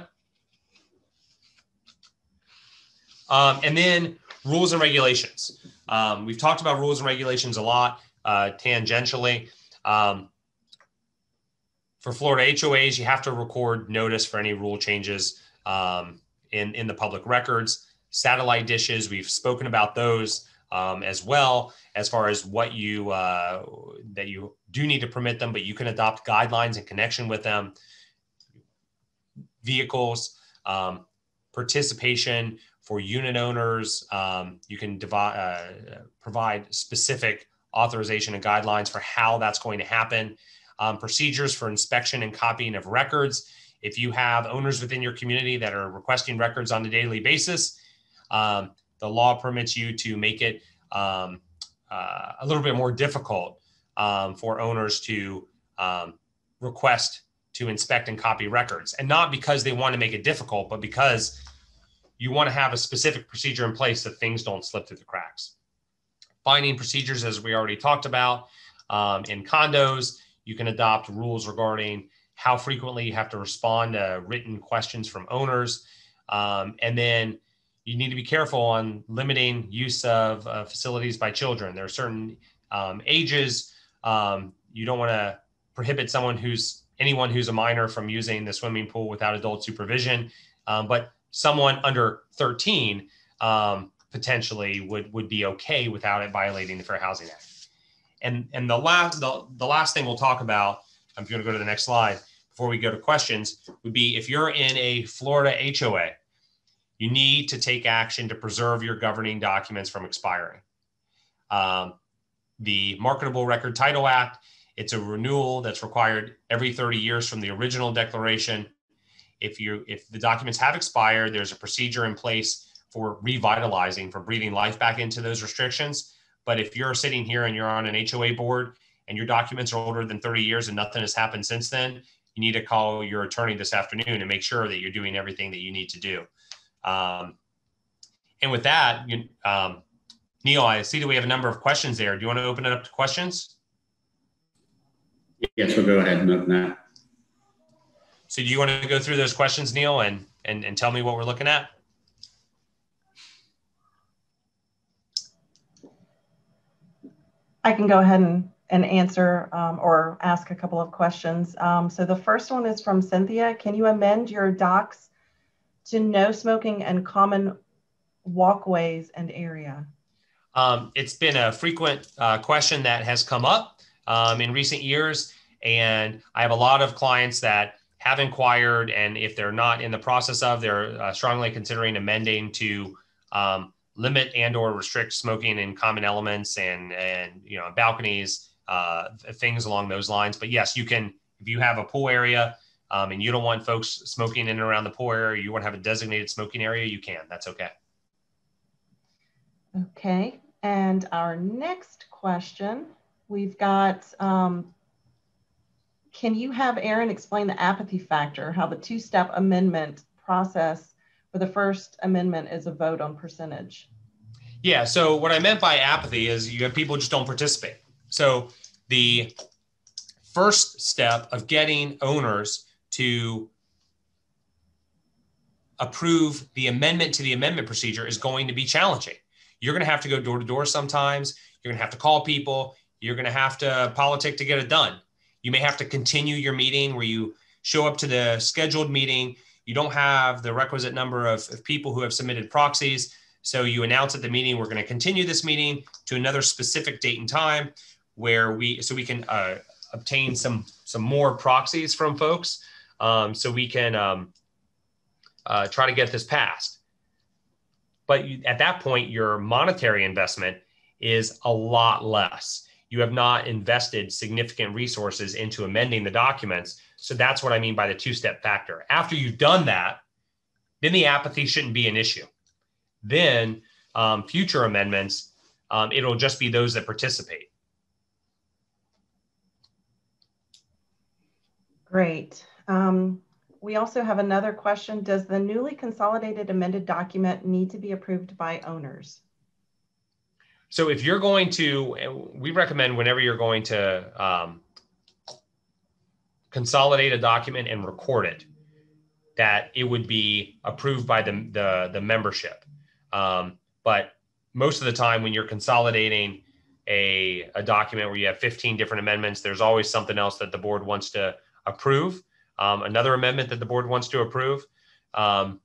Um, and then rules and regulations. Um, we've talked about rules and regulations a lot uh, tangentially. Um, for Florida HOAs, you have to record notice for any rule changes um, in, in the public records. Satellite dishes, we've spoken about those um, as well as far as what you uh, that you do need to permit them, but you can adopt guidelines in connection with them. Vehicles, um, participation for unit owners, um, you can divide, uh, provide specific authorization and guidelines for how that's going to happen. Um, procedures for inspection and copying of records. If you have owners within your community that are requesting records on a daily basis, um, the law permits you to make it um, uh, a little bit more difficult um, for owners to um, request to inspect and copy records. And not because they want to make it difficult, but because you want to have a specific procedure in place that things don't slip through the cracks. Fining procedures, as we already talked about, um, in condos, you can adopt rules regarding how frequently you have to respond to written questions from owners. Um, and then you need to be careful on limiting use of uh, facilities by children. There are certain um, ages. Um, you don't want to prohibit someone who's anyone who's a minor from using the swimming pool without adult supervision. Um, but someone under 13 um, potentially would would be okay without it violating the Fair Housing Act. And and the last the, the last thing we'll talk about, I'm going to go to the next slide before we go to questions, would be if you're in a Florida HOA, you need to take action to preserve your governing documents from expiring. Um, the Marketable Record Title Act, it's a renewal that's required every 30 years from the original declaration if you if the documents have expired, there's a procedure in place for revitalizing, for breathing life back into those restrictions. But if you're sitting here and you're on an HOA board and your documents are older than 30 years and nothing has happened since then, you need to call your attorney this afternoon and make sure that you're doing everything that you need to do. Um, and with that, you, um, Neil, I see that we have a number of questions there. Do you want to open it up to questions? Yes, we'll go ahead and open that. So do you want to go through those questions, Neil, and, and, and tell me what we're looking at? I can go ahead and, and answer um, or ask a couple of questions. Um, so the first one is from Cynthia. Can you amend your docs to no smoking and common walkways and area? Um, it's been a frequent uh, question that has come up um, in recent years. And I have a lot of clients that have inquired, and if they're not in the process of, they're uh, strongly considering amending to um, limit and or restrict smoking in common elements and and you know balconies, uh, things along those lines. But yes, you can if you have a pool area um, and you don't want folks smoking in and around the pool area, you want to have a designated smoking area, you can. That's okay. Okay, and our next question, we've got um, can you have Aaron explain the apathy factor, how the two-step amendment process for the first amendment is a vote on percentage? Yeah, so what I meant by apathy is you have people just don't participate. So the first step of getting owners to approve the amendment to the amendment procedure is going to be challenging. You're going to have to go door to door sometimes. You're going to have to call people. You're going to have to politic to get it done. You may have to continue your meeting where you show up to the scheduled meeting. You don't have the requisite number of, of people who have submitted proxies. So you announce at the meeting, we're going to continue this meeting to another specific date and time where we, so we can uh, obtain some, some more proxies from folks. Um, so we can um, uh, try to get this passed. but you, at that point, your monetary investment is a lot less. You have not invested significant resources into amending the documents. So that's what I mean by the two step factor. After you've done that, then the apathy shouldn't be an issue. Then um, future amendments, um, it'll just be those that participate. Great. Um, we also have another question. Does the newly consolidated amended document need to be approved by owners? So if you're going to, we recommend whenever you're going to um, consolidate a document and record it, that it would be approved by the, the, the membership. Um, but most of the time when you're consolidating a, a document where you have 15 different amendments, there's always something else that the board wants to approve, um, another amendment that the board wants to approve. Um,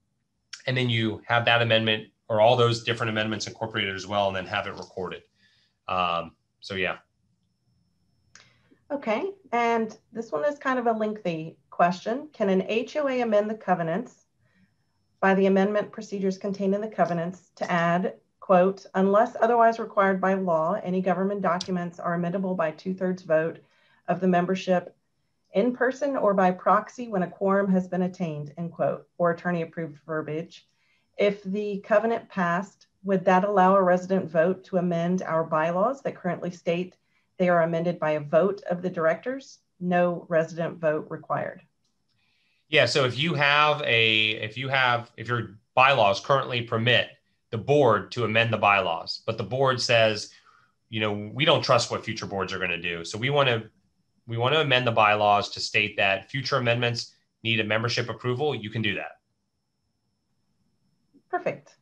and then you have that amendment or all those different amendments incorporated as well and then have it recorded. Um, so yeah. Okay, and this one is kind of a lengthy question. Can an HOA amend the covenants by the amendment procedures contained in the covenants to add, quote, unless otherwise required by law, any government documents are amendable by two thirds vote of the membership in person or by proxy when a quorum has been attained, end quote, or attorney approved verbiage. If the covenant passed, would that allow a resident vote to amend our bylaws that currently state they are amended by a vote of the directors? No resident vote required. Yeah, so if you have a, if you have, if your bylaws currently permit the board to amend the bylaws, but the board says, you know, we don't trust what future boards are going to do. So we want to we want to amend the bylaws to state that future amendments need a membership approval, you can do that. Perfect.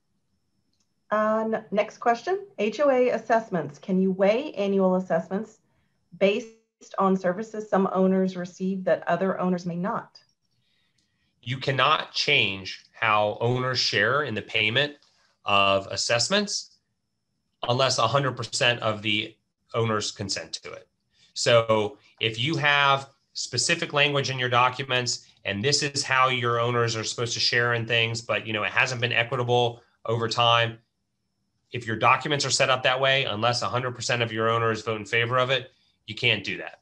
Uh, next question, HOA assessments. Can you weigh annual assessments based on services some owners receive that other owners may not? You cannot change how owners share in the payment of assessments unless 100% of the owners consent to it. So if you have specific language in your documents and this is how your owners are supposed to share in things, but you know it hasn't been equitable over time, if your documents are set up that way, unless 100% of your owners vote in favor of it, you can't do that.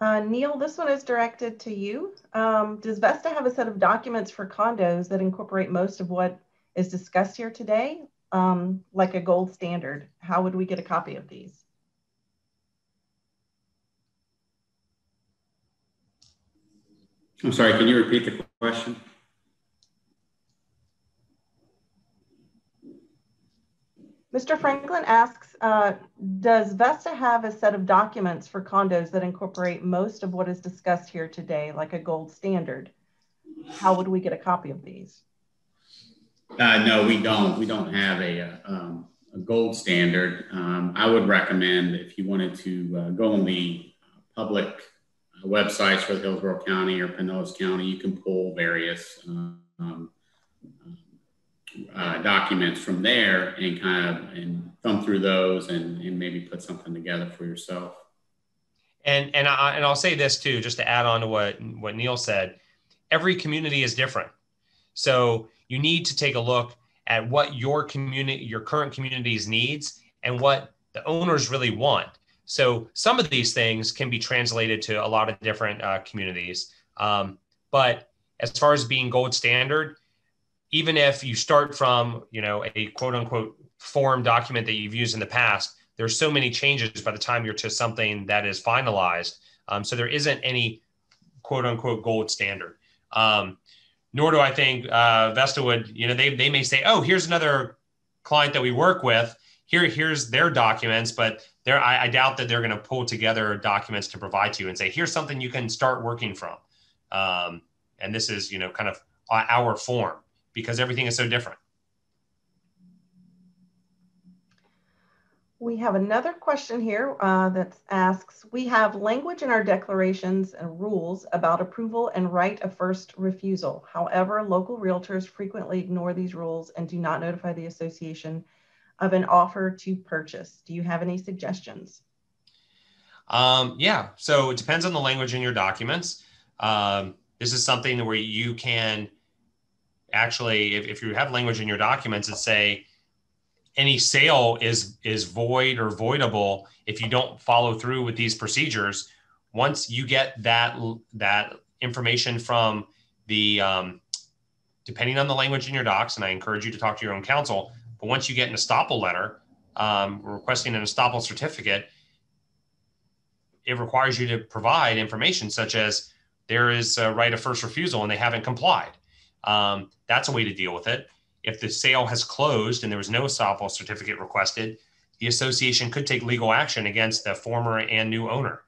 Uh, Neil, this one is directed to you. Um, does Vesta have a set of documents for condos that incorporate most of what is discussed here today, um, like a gold standard? How would we get a copy of these? I'm sorry, can you repeat the question? Mr. Franklin asks, uh, does Vesta have a set of documents for condos that incorporate most of what is discussed here today, like a gold standard? How would we get a copy of these? Uh, no, we don't. We don't have a, a, uh, um, a gold standard. Um, I would recommend if you wanted to uh, go on the public websites for Hillsborough County or Pinellas County, you can pull various um, uh, documents from there and kind of and thumb through those and, and maybe put something together for yourself. And and I and I'll say this too, just to add on to what what Neil said. Every community is different, so you need to take a look at what your community, your current community's needs, and what the owners really want. So some of these things can be translated to a lot of different uh, communities. Um, but as far as being gold standard, even if you start from you know a quote unquote form document that you've used in the past, there's so many changes by the time you're to something that is finalized. Um, so there isn't any quote unquote gold standard. Um, nor do I think uh, Vesta would, you know, they, they may say, oh, here's another client that we work with. Here, here's their documents, but there, I, I doubt that they're going to pull together documents to provide to you and say, here's something you can start working from. Um, and this is, you know, kind of our form because everything is so different. We have another question here uh, that asks, we have language in our declarations and rules about approval and right of first refusal. However, local realtors frequently ignore these rules and do not notify the association of an offer to purchase. Do you have any suggestions? Um, yeah, so it depends on the language in your documents. Um, this is something where you can actually, if, if you have language in your documents that say any sale is is void or voidable if you don't follow through with these procedures, once you get that that information from the um, depending on the language in your docs, and I encourage you to talk to your own counsel. But once you get an estoppel letter um, requesting an estoppel certificate, it requires you to provide information such as there is a right of first refusal and they haven't complied. Um, that's a way to deal with it. If the sale has closed and there was no estoppel certificate requested, the association could take legal action against the former and new owner.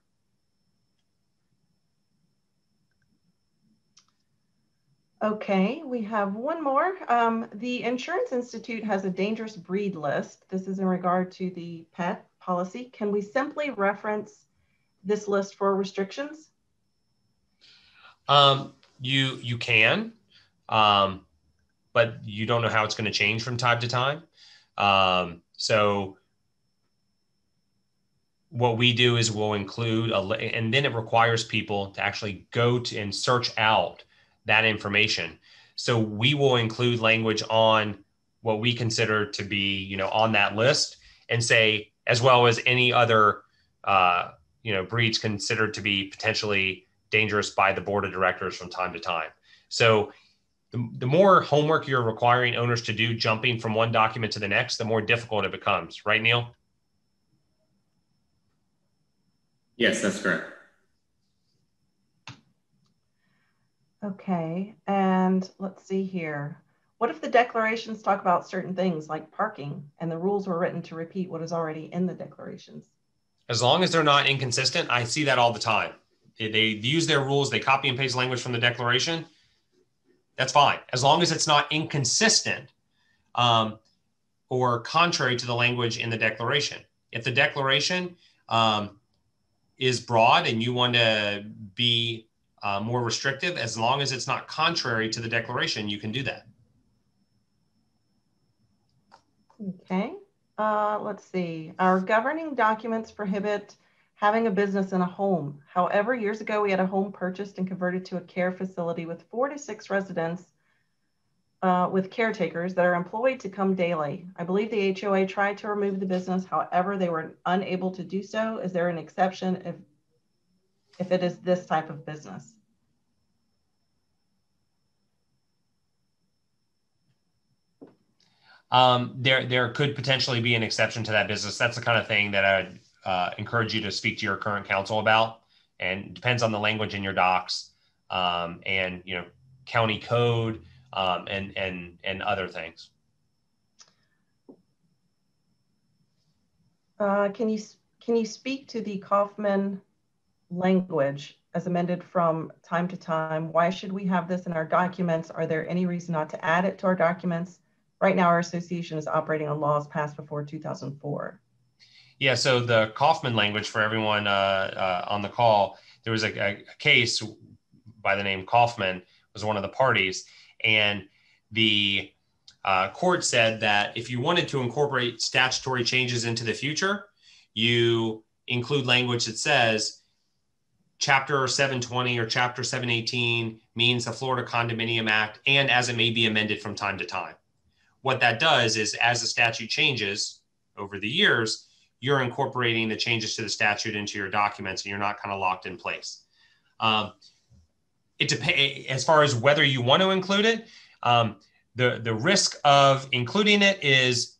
Okay, we have one more. Um, the Insurance Institute has a dangerous breed list. This is in regard to the pet policy. Can we simply reference this list for restrictions? Um, you you can, um, but you don't know how it's going to change from time to time. Um, so what we do is we'll include a and then it requires people to actually go to and search out that information. So we will include language on what we consider to be, you know, on that list and say, as well as any other, uh, you know, breeds considered to be potentially dangerous by the board of directors from time to time. So the, the more homework you're requiring owners to do jumping from one document to the next, the more difficult it becomes. Right, Neil? Yes, that's correct. Okay, and let's see here. What if the declarations talk about certain things like parking and the rules were written to repeat what is already in the declarations? As long as they're not inconsistent, I see that all the time. They use their rules, they copy and paste language from the declaration. That's fine. As long as it's not inconsistent um, or contrary to the language in the declaration. If the declaration um, is broad and you want to be uh, more restrictive, as long as it's not contrary to the declaration, you can do that. Okay. Uh, let's see. Our governing documents prohibit having a business in a home. However, years ago, we had a home purchased and converted to a care facility with four to six residents uh, with caretakers that are employed to come daily. I believe the HOA tried to remove the business. However, they were unable to do so. Is there an exception if if it is this type of business. Um, there, there could potentially be an exception to that business. That's the kind of thing that I'd uh, encourage you to speak to your current counsel about, and depends on the language in your docs um, and you know county code um, and and and other things. Uh, can you can you speak to the Kaufman language as amended from time to time. Why should we have this in our documents? Are there any reason not to add it to our documents? Right now, our association is operating on laws passed before 2004. Yeah, so the Kaufman language for everyone uh, uh, on the call, there was a, a, case by the name Kaufman was one of the parties, and the uh, court said that if you wanted to incorporate statutory changes into the future, you include language that says chapter 720 or chapter 718 means the Florida Condominium Act and as it may be amended from time to time. What that does is as the statute changes over the years, you're incorporating the changes to the statute into your documents and you're not kind of locked in place. Um, it depends as far as whether you want to include it. Um, the, the risk of including it is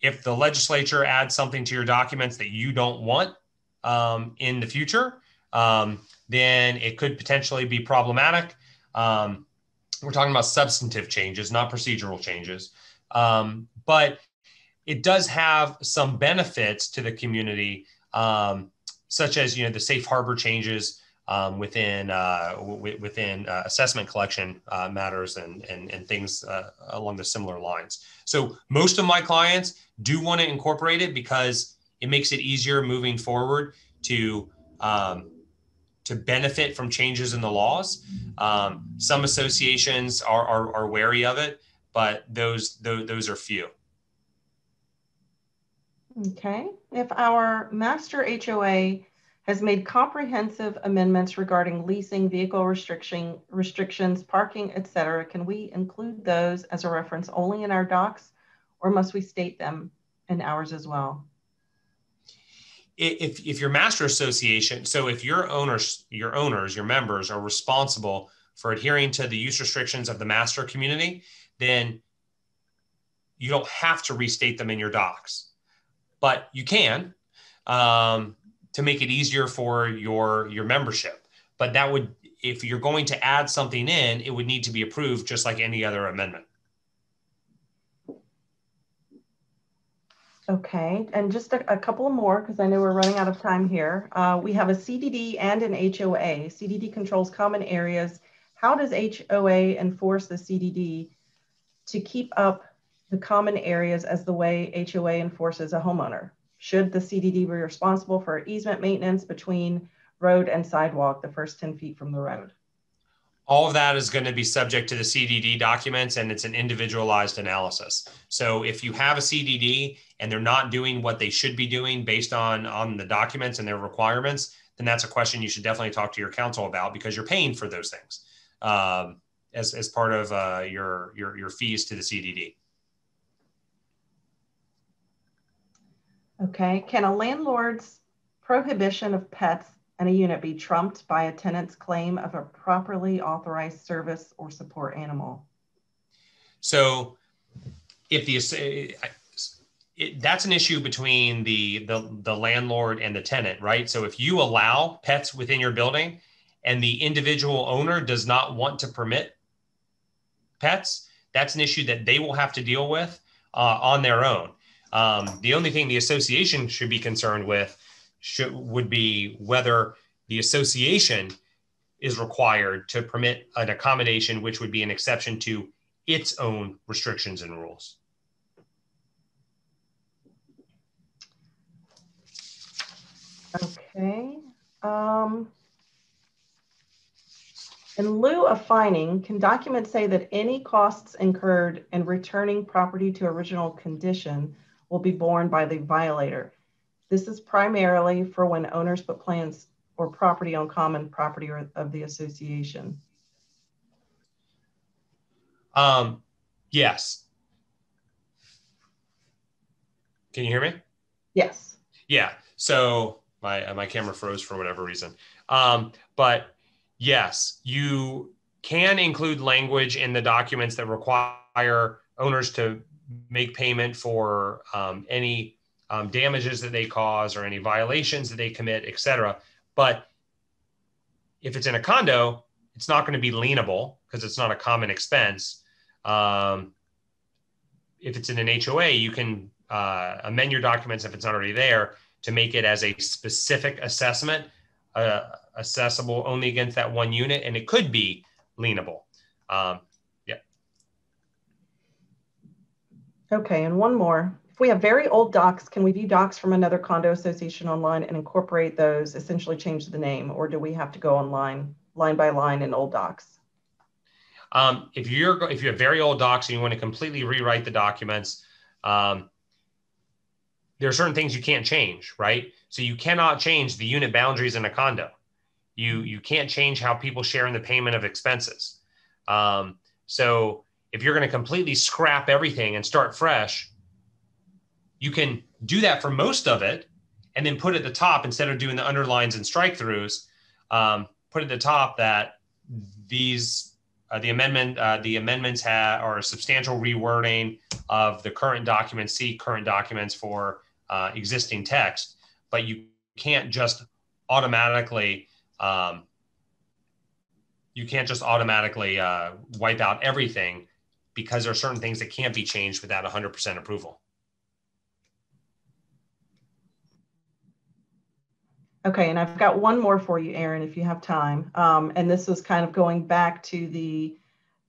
if the legislature adds something to your documents that you don't want um, in the future, um, then it could potentially be problematic. Um, we're talking about substantive changes, not procedural changes. Um, but it does have some benefits to the community, um, such as you know the safe harbor changes um, within uh, w- within uh, assessment collection uh, matters and and, and things uh, along the similar lines. So most of my clients do want to incorporate it because it makes it easier moving forward to um, to benefit from changes in the laws. Um, some associations are, are, are, wary of it, but those, those, those are few. Okay. If our master HOA has made comprehensive amendments regarding leasing, vehicle restriction, restrictions, parking, etc. Can we include those as a reference only in our docs or must we state them in ours as well? If, if your master association, so if your owners, your owners, your members are responsible for adhering to the use restrictions of the master community, then you don't have to restate them in your docs, but you can. Um, to make it easier for your your membership. But that would if you're going to add something in, it would need to be approved just like any other amendment. Okay, and just a, a couple more because I know we're running out of time here. Uh, we have a CDD and an HOA. CDD controls common areas. How does HOA enforce the CDD to keep up the common areas as the way HOA enforces a homeowner? Should the CDD be responsible for easement maintenance between road and sidewalk, the first 10 feet from the road? All of that is going to be subject to the CDD documents and it's an individualized analysis. So if you have a CDD and they're not doing what they should be doing based on, on the documents and their requirements, then that's a question you should definitely talk to your counsel about because you're paying for those things um, as, as part of uh, your, your, your fees to the CDD. Okay, can a landlord's prohibition of pets in a unit be trumped by a tenant's claim of a properly authorized service or support animal? So if the it, that's an issue between the, the the landlord and the tenant, right? So if you allow pets within your building and the individual owner does not want to permit pets, that's an issue that they will have to deal with uh, on their own. Um, the only thing the association should be concerned with should, would be whether the association is required to permit an accommodation, which would be an exception to its own restrictions and rules. Okay. Um, in lieu of fining, can documents say that any costs incurred in returning property to original condition will be borne by the violator. This is primarily for when owners put plants or property on common property or of the association. Um, yes. Can you hear me? Yes. Yeah. So my my camera froze for whatever reason. Um, but yes, you can include language in the documents that require owners to make payment for um, any um, damages that they cause or any violations that they commit, et cetera. But if it's in a condo, it's not going to be lienable because it's not a common expense. Um, if it's in an HOA, you can uh, amend your documents if it's not already there to make it as a specific assessment, uh, accessible only against that one unit, and it could be lienable. Um, Okay, and one more. If we have very old docs, can we view docs from another condo association online and incorporate those, essentially change the name, or do we have to go online line by line in old docs? Um, if you're if you have very old docs and you want to completely rewrite the documents, um, there are certain things you can't change, right? So you cannot change the unit boundaries in a condo. You you can't change how people share in the payment of expenses. Um, so if you're going to completely scrap everything and start fresh, you can do that for most of it and then put at the top instead of doing the underlines and strike throughs, um, put at the top that these uh, the amendment uh, the amendments have are a substantial rewording of the current documents. See current documents for uh, existing text, but you can't just automatically um, you can't just automatically uh, wipe out everything because there are certain things that can't be changed without 100% approval. Okay, and I've got one more for you, Aaron, if you have time. Um, and this is kind of going back to the,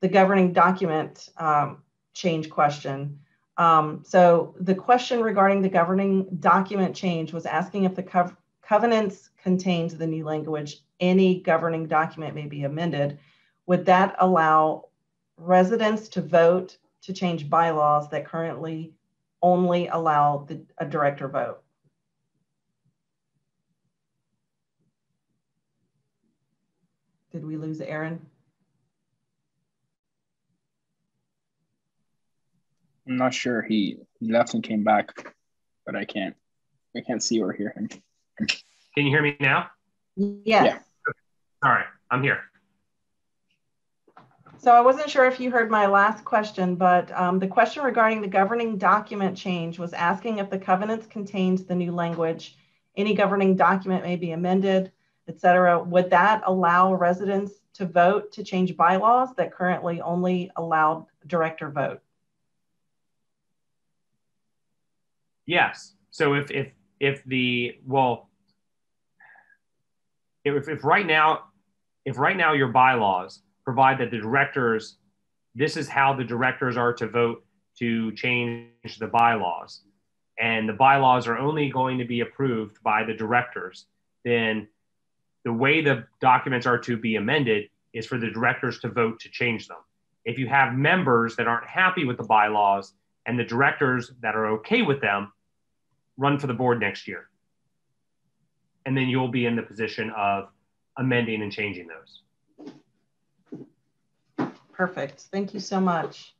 the governing document um, change question. Um, so the question regarding the governing document change was asking if the co covenants contained the new language, any governing document may be amended. Would that allow residents to vote to change bylaws that currently only allow the, a director vote. Did we lose Aaron? I'm not sure. He, he left and came back, but I can't I can't see or hear him. Can you hear me now? Yes. Yeah. All right, I'm here. So I wasn't sure if you heard my last question, but um, the question regarding the governing document change was asking if the covenants contained the new language, any governing document may be amended, et cetera. Would that allow residents to vote to change bylaws that currently only allowed director vote? Yes. So if if if the well, if if right now, if right now your bylaws provide that the directors, this is how the directors are to vote to change the bylaws, and the bylaws are only going to be approved by the directors, then the way the documents are to be amended is for the directors to vote to change them. If you have members that aren't happy with the bylaws and the directors that are okay with them, run for the board next year. And then you'll be in the position of amending and changing those. Perfect. Thank you so much.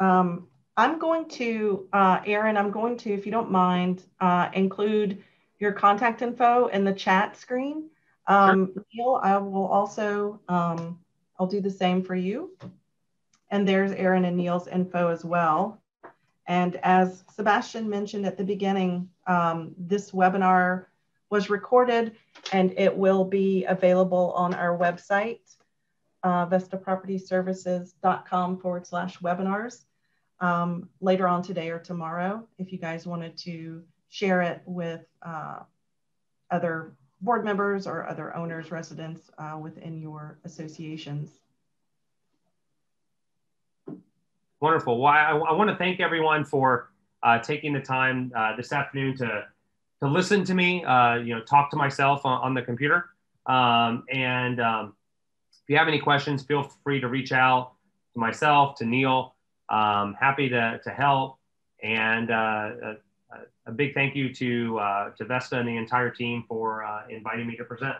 Um, I'm going to, uh, Aaron, I'm going to, if you don't mind, uh, include your contact info in the chat screen. Um, sure. Neil, I will also, um, I'll do the same for you. And there's Aaron and Neil's info as well. And as Sebastian mentioned at the beginning, um, this webinar was recorded and it will be available on our website, uh, vestapropertyservices.com forward slash webinars um, later on today or tomorrow if you guys wanted to share it with uh, other board members or other owners, residents uh, within your associations. Wonderful. Well, I, I want to thank everyone for uh, taking the time uh, this afternoon to to listen to me. Uh, you know, talk to myself on, on the computer. Um, and um, if you have any questions, feel free to reach out to myself, to Neil. Um, happy to to help. And uh, a, big thank you to uh, to Vesta and the entire team for uh, inviting me to present.